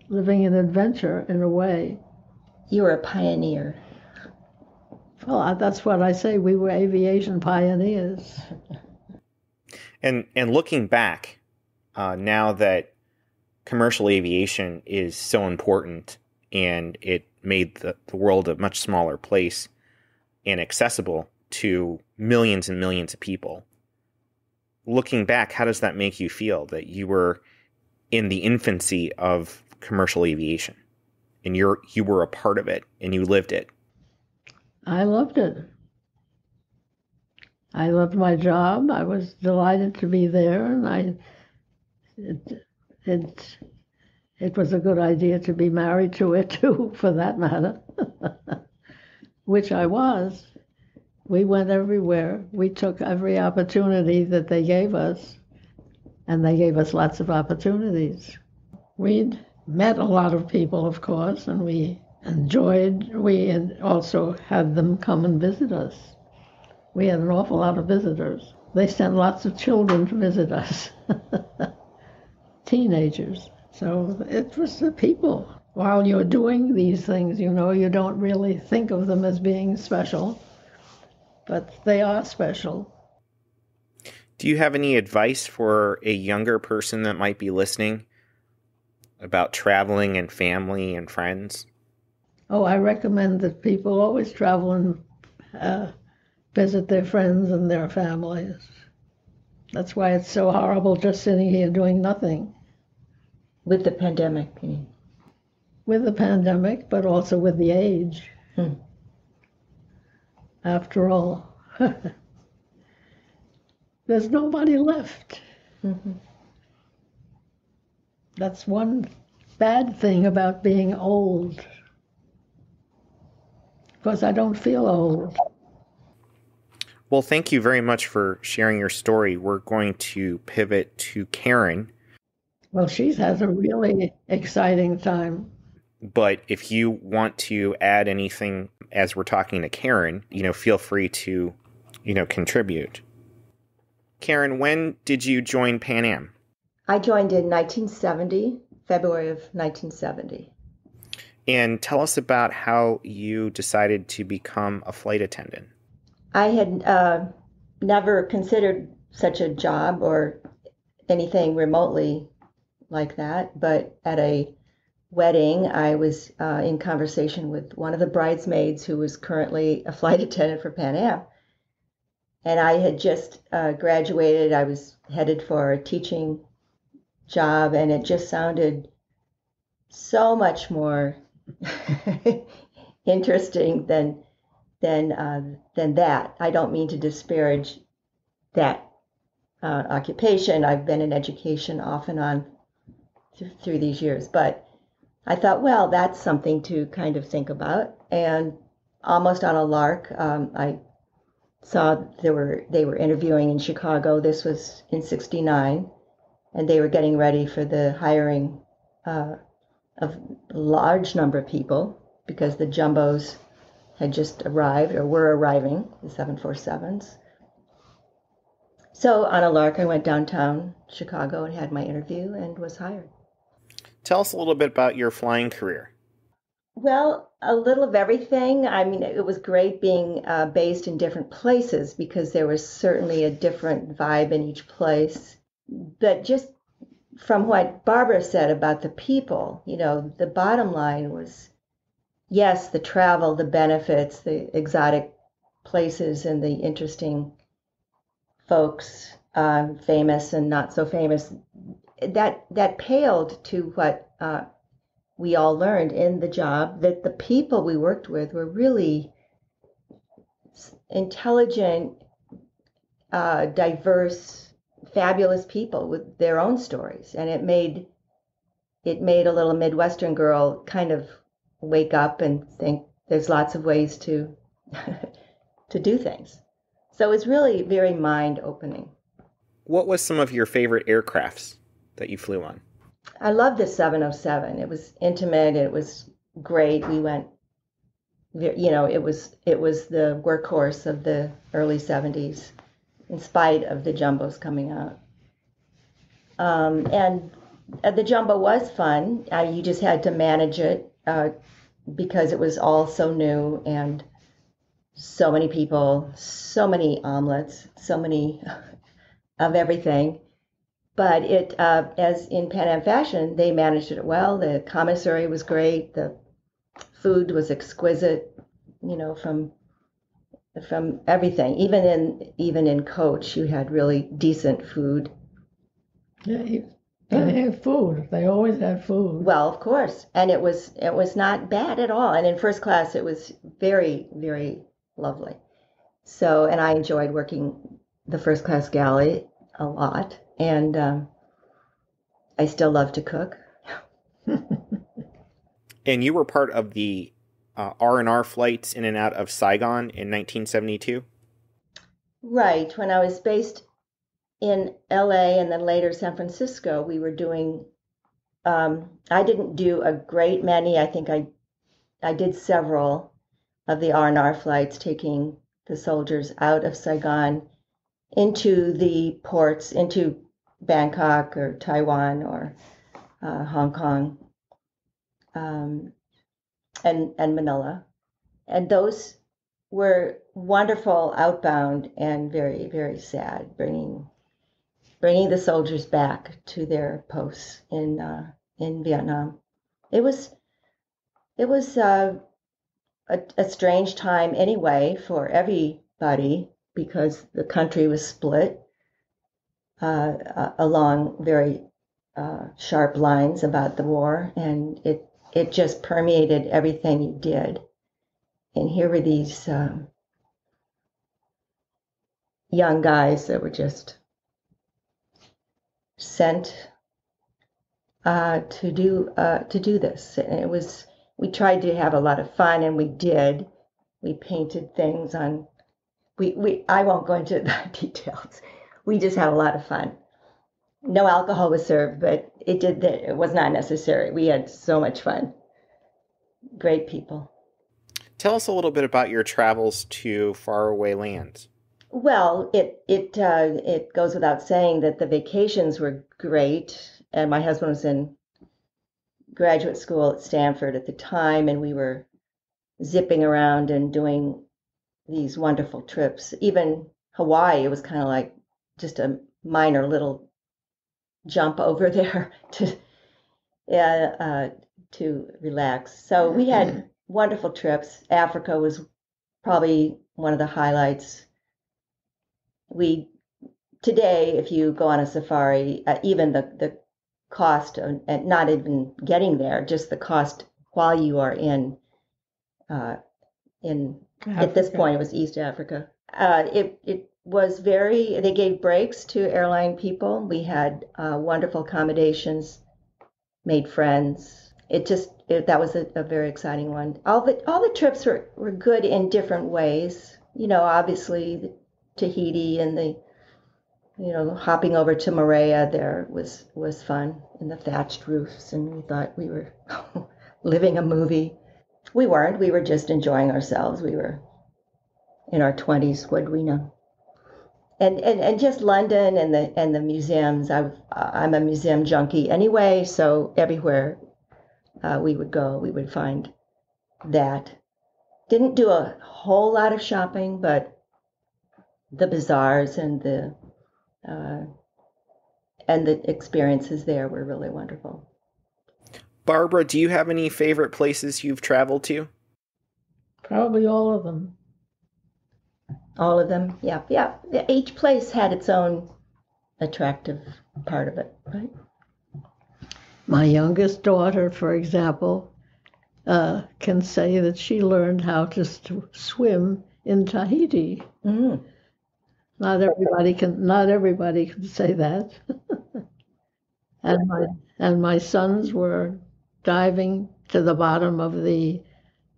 living an adventure in a way. You were a pioneer. Well, that's what I say. We were aviation pioneers. And and looking back, uh, now that commercial aviation is so important and it made the, the world a much smaller place and accessible to millions and millions of people. Looking back, how does that make you feel that you were in the infancy of commercial aviation and you're you were a part of it and you lived it? I loved it. I loved my job. I was delighted to be there, and I it it it was a good idea to be married to it too, for that matter, which I was. We went everywhere. We took every opportunity that they gave us, and they gave us lots of opportunities. We'd met a lot of people, of course, and we enjoyed. We also had them come and visit us. We had an awful lot of visitors. They sent lots of children to visit us, teenagers. So it was the people. While you're doing these things, you know, you don't really think of them as being special, but they are special. Do you have any advice for a younger person that might be listening about traveling and family and friends? Oh, I recommend that people always travel and uh, visit their friends and their families. That's why it's so horrible just sitting here doing nothing With the pandemic. with the pandemic, but also with the age. Hmm. After all, there's nobody left. Mhm. That's one bad thing about being old. Because I don't feel old. Well, thank you very much for sharing your story. We're going to pivot to Karen, Well, she's has a really exciting time. But if you want to add anything as we're talking to Karen, you know, feel free to, you know, contribute. Karen, when did you join Pan Am? I joined in 1970, February of 1970. And tell us about how you decided to become a flight attendant. I had uh, never considered such a job or anything remotely like that, but at a wedding, I was uh, in conversation with one of the bridesmaids who was currently a flight attendant for Pan Am. And I had just uh, graduated, I was headed for a teaching job, and it just sounded so much more interesting than than uh, than that. I don't mean to disparage that uh, occupation. I've been in education off and on through, through these years, but I thought, well, that's something to kind of think about. And almost on a lark, um, I saw there were they were interviewing in Chicago. This was in '69, and they were getting ready for the hiring uh, of a large number of people because the jumbos had just arrived or were arriving, the 747s. So on a lark, I went downtown Chicago and had my interview and was hired. Tell us a little bit about your flying career. Well, a little of everything. I mean, it was great being uh, based in different places because there was certainly a different vibe in each place. But just from what Barbara said about the people, you know, the bottom line was yes, the travel, the benefits, the exotic places, and the interesting folks, um, famous and not so famous. That that paled to what uh, we all learned in the job. That the people we worked with were really intelligent, uh, diverse fabulous people with their own stories. And it made it made a little midwestern girl kind of wake up and think there's lots of ways to to do things. So it's really very mind opening what was some of your favorite aircrafts that you flew on i love the 707 it was intimate it was great we went you know it was it was the workhorse of the early 70s in spite of the jumbos coming out. Um, and uh, the jumbo was fun. Uh, you just had to manage it uh, because it was all so new and so many people, so many omelets, so many of everything. But it, uh, as in Pan Am fashion, they managed it well. The commissary was great. The food was exquisite. You know, from from everything. Even in even in coach, you had really decent food. Yeah, they had food. They always had food. Well, of course, and it was it was not bad at all. And in first class, it was very very lovely. So, and I enjoyed working the first class galley a lot, and um, I still love to cook. and you were part of the uh, R&R flights in and out of Saigon in 1972? Right. When I was based in LA and then later San Francisco, we were doing. Um, I didn't do a great many. I think I, I did several of the R&R flights, taking the soldiers out of Saigon into the ports, into Bangkok or Taiwan or uh, Hong Kong. Um, and, and Manila. And those were wonderful outbound and very, very sad, bringing bringing the soldiers back to their posts in uh, in Vietnam. It was it was uh, a, a strange time anyway for everybody because the country was split uh, uh along very uh, sharp lines about the war, and it it just permeated everything you did. And here were these um, young guys that were just sent uh, to do uh, to do this. And it was we tried to have a lot of fun, and we did. We painted things on. We, we I won't go into the details. We just had a lot of fun. No alcohol was served, but it did that. It was not necessary. We had so much fun. Great people. Tell us a little bit about your travels to faraway lands. Well, it it uh, it goes without saying that the vacations were great, and my husband was in graduate school at Stanford at the time, and we were zipping around and doing these wonderful trips. Even Hawaii, it was kind of like just a minor little jump over there to yeah, uh, to relax. So we had wonderful trips. Africa was probably one of the highlights. We today, if you go on a safari, uh, even the the cost of, and not even getting there, just the cost while you are in uh, in Africa. at this point it was East Africa. Uh, it it was very, they gave breaks to airline people. We had uh, wonderful accommodations, made friends. it just it, that was a, a, very exciting one. All the all the trips were, were good in different ways. You know, obviously Tahiti and the you know hopping over to Moorea there was was fun in the thatched roofs, and we thought we were living a movie. We weren't. We were just enjoying ourselves. We were in our twenties. What do we know? And, and and just London and the and the museums. I I'm a museum junkie anyway, so everywhere uh, we would go, we would find that. Didn't do a whole lot of shopping, but the bazaars and the uh, and the experiences there were really wonderful. Barbara, do you have any favorite places you've traveled to? Probably all of them. All of them, yeah, yeah. Each place had its own attractive part of it, right? My youngest daughter, for example, uh, can say that she learned how to st- swim in Tahiti. Mm. Not everybody can. Not everybody can say that. and my and my sons were diving to the bottom of the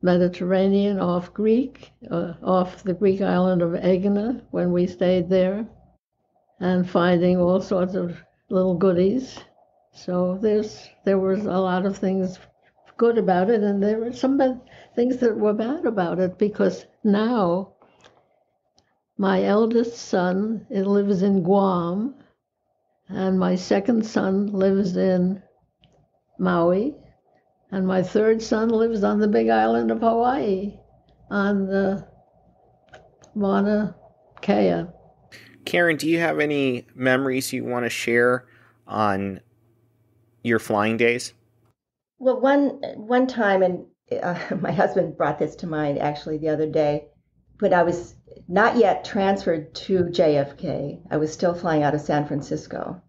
Mediterranean off Greek, uh, off the Greek island of Aegina when we stayed there, and finding all sorts of little goodies. So there's there was a lot of things good about it, and there were some things that were bad about it because now my eldest son lives in Guam, and my second son lives in Maui, and my third son lives on the big island of Hawaii on the Mauna Kea. Karen, do you have any memories you want to share on your flying days? Well, one one time, and uh, my husband brought this to mind actually the other day, when I was not yet transferred to JFK. I was still flying out of San Francisco,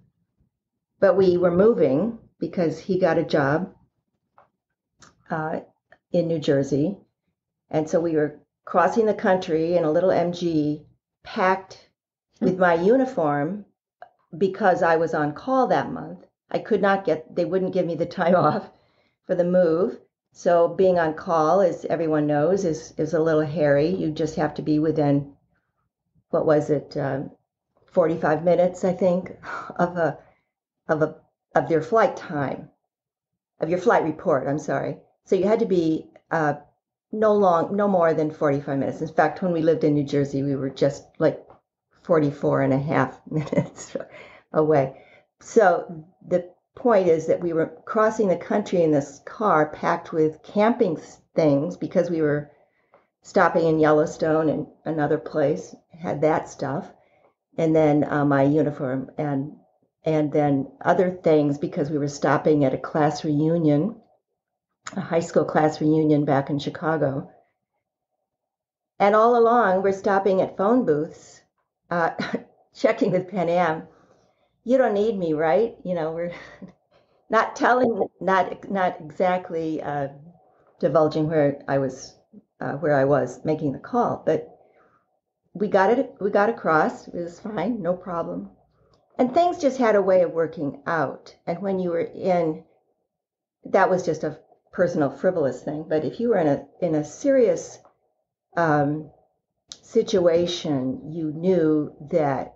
but we were moving because he got a job uh, in New Jersey, and so we were crossing the country in a little MG, packed with my uniform because I was on call that month I could not get, they wouldn't give me the time off for the move. So being on call, as everyone knows, is, is a little hairy. You just have to be within, what was it, uh, 45 minutes, I think, of a, of a, of your flight time, of your flight report, I'm sorry. So you had to be uh, no long, no more than 45 minutes. In fact, when we lived in New Jersey, we were just like 44 and a half minutes away. So the point is that we were crossing the country in this car packed with camping things because we were stopping in Yellowstone and another place had that stuff, and then uh, my uniform and and then other things because we were stopping at a class reunion, a high school class reunion back in Chicago. And all along, we're stopping at phone booths, uh, checking with Pan Am you don't need me, right? You know, we're not telling, not not exactly uh, divulging where I was, uh, where I was making the call, but we got it. We got across. It was fine, no problem. And things just had a way of working out. And when you were in, that was just a personal frivolous thing. But if you were in a in a serious um, situation, you knew that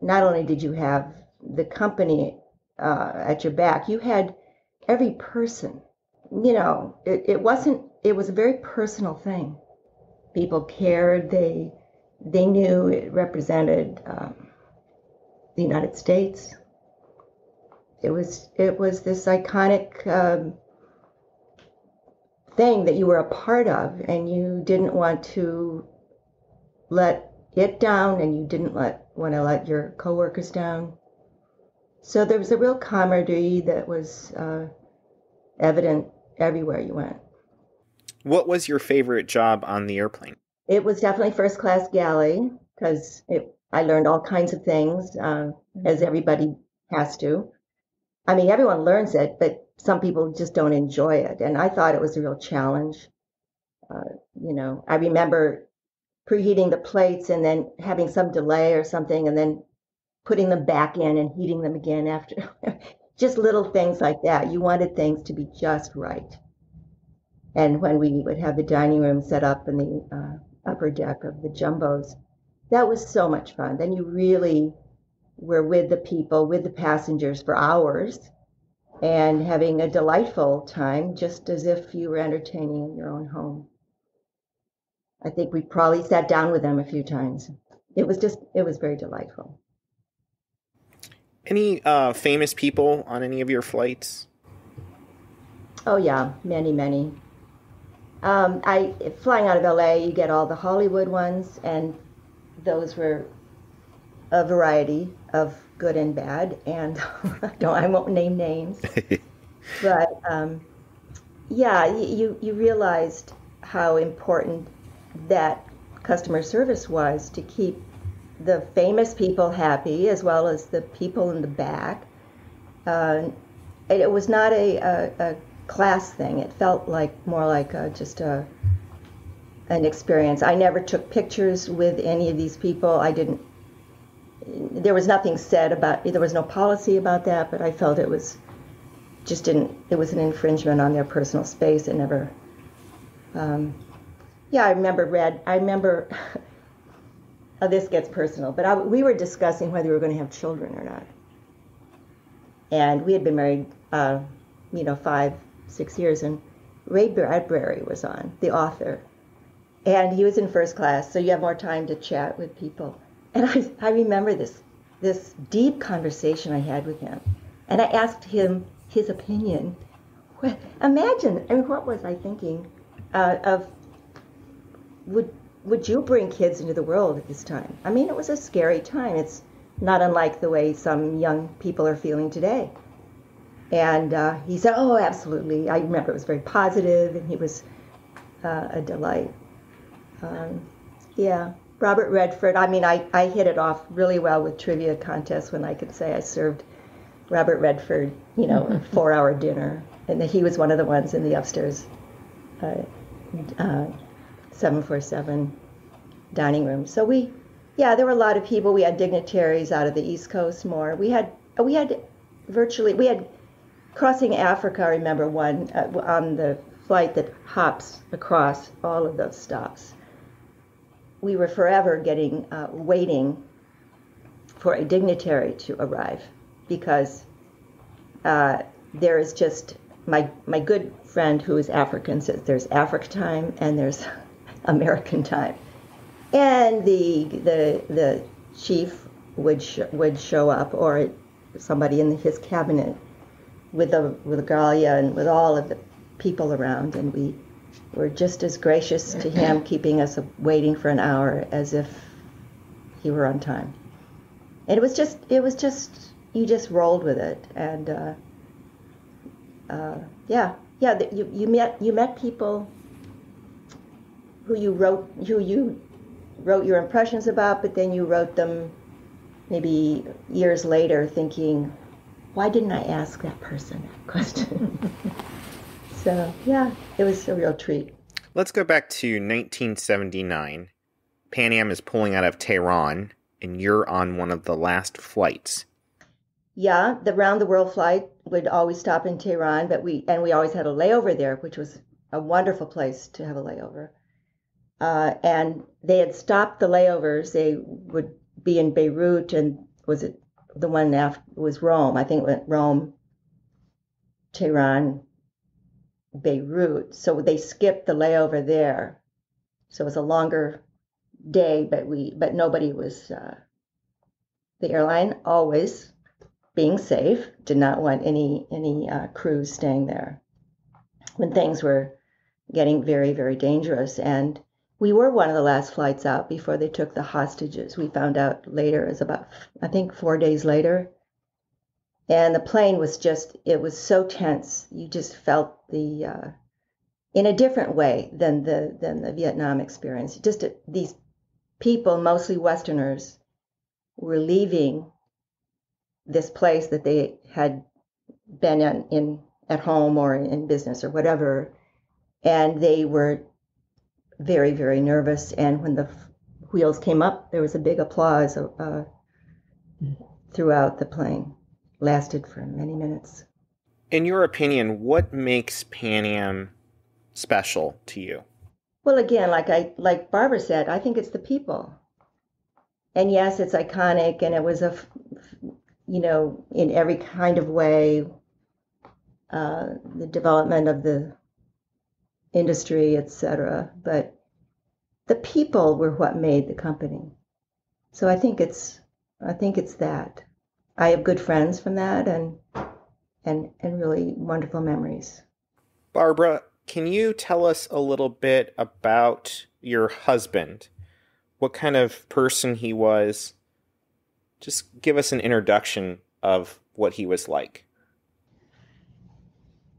not only did you have the company uh, at your back. You had every person. You know, it, it wasn't. It was a very personal thing. People cared. They they knew it represented um, the United States. It was it was this iconic um, thing that you were a part of, and you didn't want to let it down, and you didn't let want to let your coworkers down. So there was a real camaraderie that was uh, evident everywhere you went. What was your favorite job on the airplane? It was definitely first class galley because I learned all kinds of things, uh, as everybody has to. I mean, everyone learns it, but some people just don't enjoy it. And I thought it was a real challenge. Uh, you know, I remember preheating the plates and then having some delay or something, and then putting them back in and heating them again after just little things like that. You wanted things to be just right. And when we would have the dining room set up in the uh, upper deck of the jumbos, that was so much fun. Then you really were with the people, with the passengers for hours and having a delightful time, just as if you were entertaining in your own home. I think we probably sat down with them a few times. It was just, it was very delightful. Any uh, famous people on any of your flights? Oh yeah, many, many. Um, I flying out of LA, you get all the Hollywood ones, and those were a variety of good and bad. And don't I won't name names, but um, yeah, you you realized how important that customer service was to keep the famous people happy as well as the people in the back. Uh, it was not a, a, a, class thing. It felt like more like a, just a an experience. I never took pictures with any of these people. I didn't. There was nothing said about. There was no policy about that, but I felt it was just didn't. It was an infringement on their personal space. It never. Um, yeah, I remember Red. I remember. oh, this gets personal, but I, we were discussing whether we were going to have children or not, and we had been married, uh, you know, five, six years, and Ray Bradbury was on, the author, and he was in first class, so you have more time to chat with people. And I, I remember this this deep conversation I had with him, and I asked him his opinion. Imagine, I mean, what was I thinking uh, of would would you bring kids into the world at this time? I mean, it was a scary time. It's not unlike the way some young people are feeling today. And uh, he said, "Oh, absolutely." I remember it was very positive, and he was uh, a delight. Um, yeah, Robert Redford. I mean, I, I hit it off really well with trivia contests when I could say I served Robert Redford, you know, a four-hour dinner, and he was one of the ones in the upstairs uh, uh 747 dining room. So we, yeah, there were a lot of people. We had dignitaries out of the East Coast more. We had we had virtually we had crossing Africa. I remember one uh, on the flight that hops across all of those stops. We were forever getting uh, waiting for a dignitary to arrive because uh, there is just my my good friend who is African says there's Africa time and there's American time. And the the the chief would sh- would show up, or somebody in his cabinet, with a with a regalia and with all of the people around, and we were just as gracious to him, keeping us waiting for an hour as if he were on time. And it was just it was just you just rolled with it, and uh, uh, yeah, yeah, you you met you met people who you wrote who you wrote your impressions about, but then you wrote them maybe years later thinking, why didn't I ask that person that question? so yeah, it was a real treat. Let's go back to 1979. Pan Am is pulling out of Tehran, and you're on one of the last flights. Yeah, the round the world flight would always stop in Tehran, but we and we always had a layover there, which was a wonderful place to have a layover. Uh, and they had stopped the layovers. They would be in Beirut, and was it the one after was Rome? I think it went Rome, Tehran, Beirut. So they skipped the layover there. So it was a longer day, but we but nobody was. Uh, the airline always being safe did not want any any uh, crews staying there when things were getting very very dangerous and we were one of the last flights out before they took the hostages. We found out later, was about, I think, four days later. And the plane was just, it was so tense. You just felt the, uh, in a different way than the, than the Vietnam experience. Just uh, these people, mostly Westerners, were leaving this place that they had been in, in at home or in business or whatever. And they were very, very nervous. And when the wheels came up, there was a big applause uh, throughout the plane. Lasted for many minutes. In your opinion, what makes Pan Am special to you? Well, again, like I like Barbara said, I think it's the people. And yes, it's iconic, and it was a, you know, in every kind of way, uh, the development of the industry, etc. But the people were what made the company. So I think it's, I think it's that. I have good friends from that, and and and really wonderful memories. Barbara, can you tell us a little bit about your husband? What kind of person he was? Just give us an introduction of what he was like.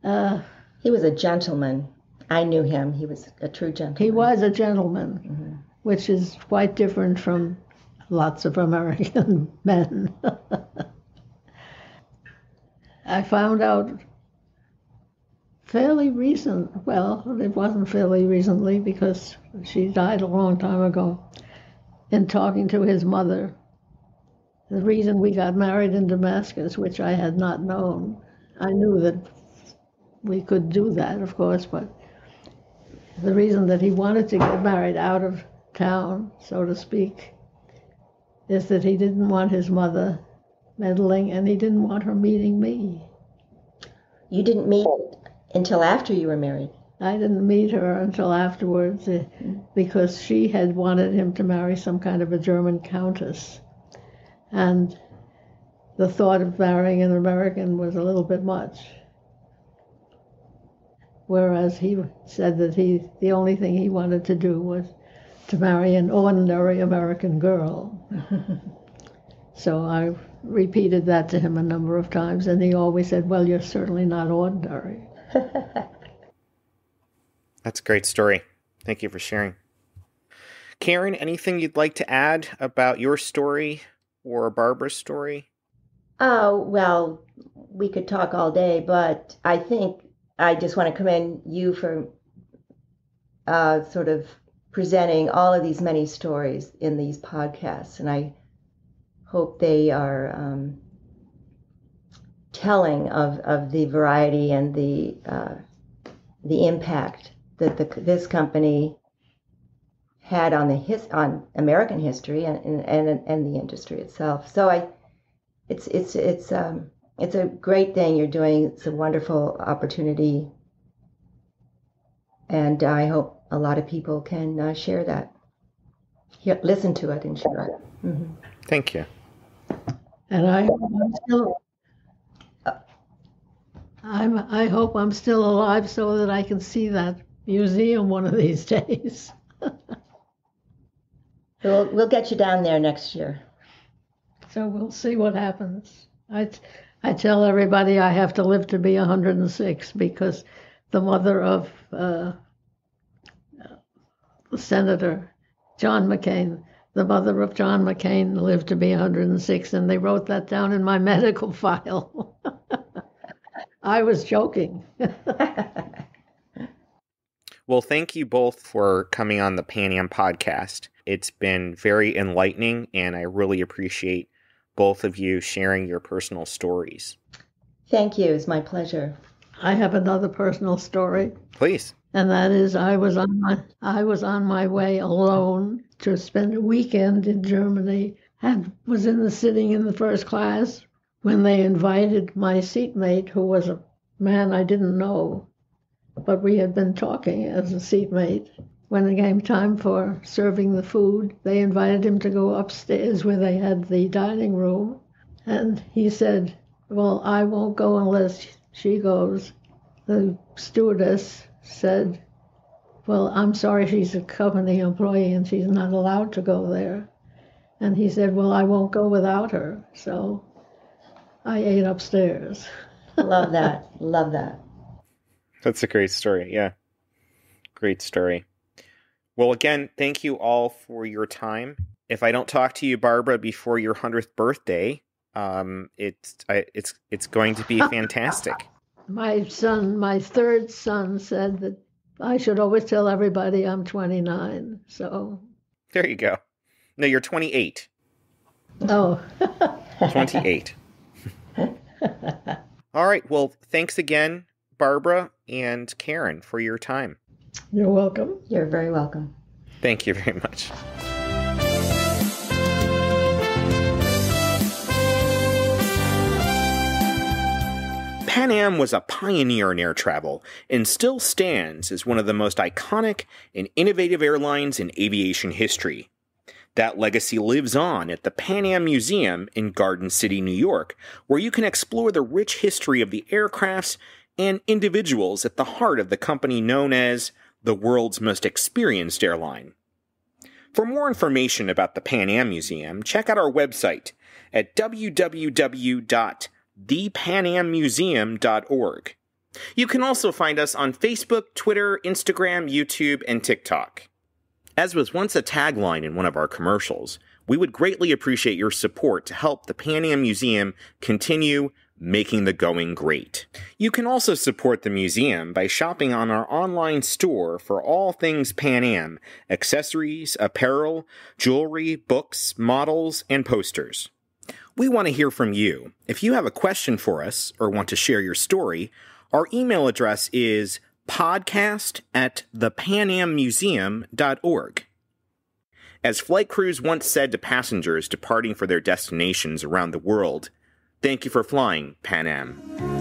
Uh, He was a gentleman. I knew him. He was a true gentleman. he was a gentleman, which is quite different from lots of American men. I found out fairly recent, well, it wasn't fairly recently because she died a long time ago, in talking to his mother. The reason we got married in Damascus, which I had not known, I knew that we could do that, of course, but the reason that he wanted to get married out of town, so to speak, is that he didn't want his mother meddling and he didn't want her meeting me. You didn't meet until after you were married. I didn't meet her until afterwards uh, because she had wanted him to marry some kind of a German countess. And the thought of marrying an American was a little bit much. Whereas he said that he the only thing he wanted to do was to marry an ordinary American girl. so I repeated that to him a number of times, and he always said, Well, you're certainly not ordinary. That's a great story. Thank you for sharing. Karen, anything you'd like to add about your story or Barbara's story? Oh, well, we could talk all day, but I think I just want to commend you for uh, sort of presenting all of these many stories in these podcasts. And I hope they are um, telling of, of the variety and the, uh, the impact that the, this company had on the his, on American history and, and, and the industry itself. So I, it's it's it's um it's a great thing you're doing. It's a wonderful opportunity, and I hope a lot of people can uh, share that, Hear, listen to it, and share it. Mhm. Thank you. And I hope I'm still, I'm, I hope I'm still alive so that I can see that museum one of these days. We'll we'll get you down there next year. So we'll see what happens. I, I tell everybody I have to live to be 106 because the mother of uh, Senator John McCain, the mother of John McCain lived to be 106, and they wrote that down in my medical file. I was joking. Well, thank you both for coming on the Pan Am podcast. It's been very enlightening, and I really appreciate both of you sharing your personal stories. Thank you. It's my pleasure. I have another personal story. Please. and that is I was on my I was on my way alone to spend a weekend in Germany and was in the sitting in the first class when they invited my seatmate who was a man I didn't know but we had been talking as a seatmate. When it came time for serving the food they invited him to go upstairs where they had the dining room. And he said well I won't go unless she goes. The stewardess said, Well, I'm sorry she's a company employee and she's not allowed to go there. And he said, Well, I won't go without her. So I ate upstairs. Love that. Love that. That's a great story. Yeah. Great story. Well, again, thank you all for your time. If I don't talk to you, Barbara, before your 100th birthday, um, it's I, it's it's going to be fantastic. My son, my third son, said that I should always tell everybody I'm 29. So, There you go. No, you're 28. oh, 28. All right. Well, thanks again, Barbara and Karen, for your time. You're welcome. You're very welcome. Thank you very much. Pan Am was a pioneer in air travel and still stands as one of the most iconic and innovative airlines in aviation history. That legacy lives on at the Pan Am Museum in Garden City, New York, where you can explore the rich history of the aircrafts and individuals at the heart of the company known as the world's most experienced airline. For more information about the Pan Am Museum, check out our website at www.thepanammuseum.org. You can also find us on Facebook, Twitter, Instagram, YouTube, and TikTok. As was once a tagline in one of our commercials, we would greatly appreciate your support to help the Pan Am Museum continue making the going great. You can also support the museum by shopping on our online store for all things Pan Am accessories, apparel, jewelry, books, models, and posters. We want to hear from you. If you have a question for us or want to share your story, our email address is podcast at thepanammuseum.org. As flight crews once said to passengers departing for their destinations around the world, thank you for flying, Pan Am.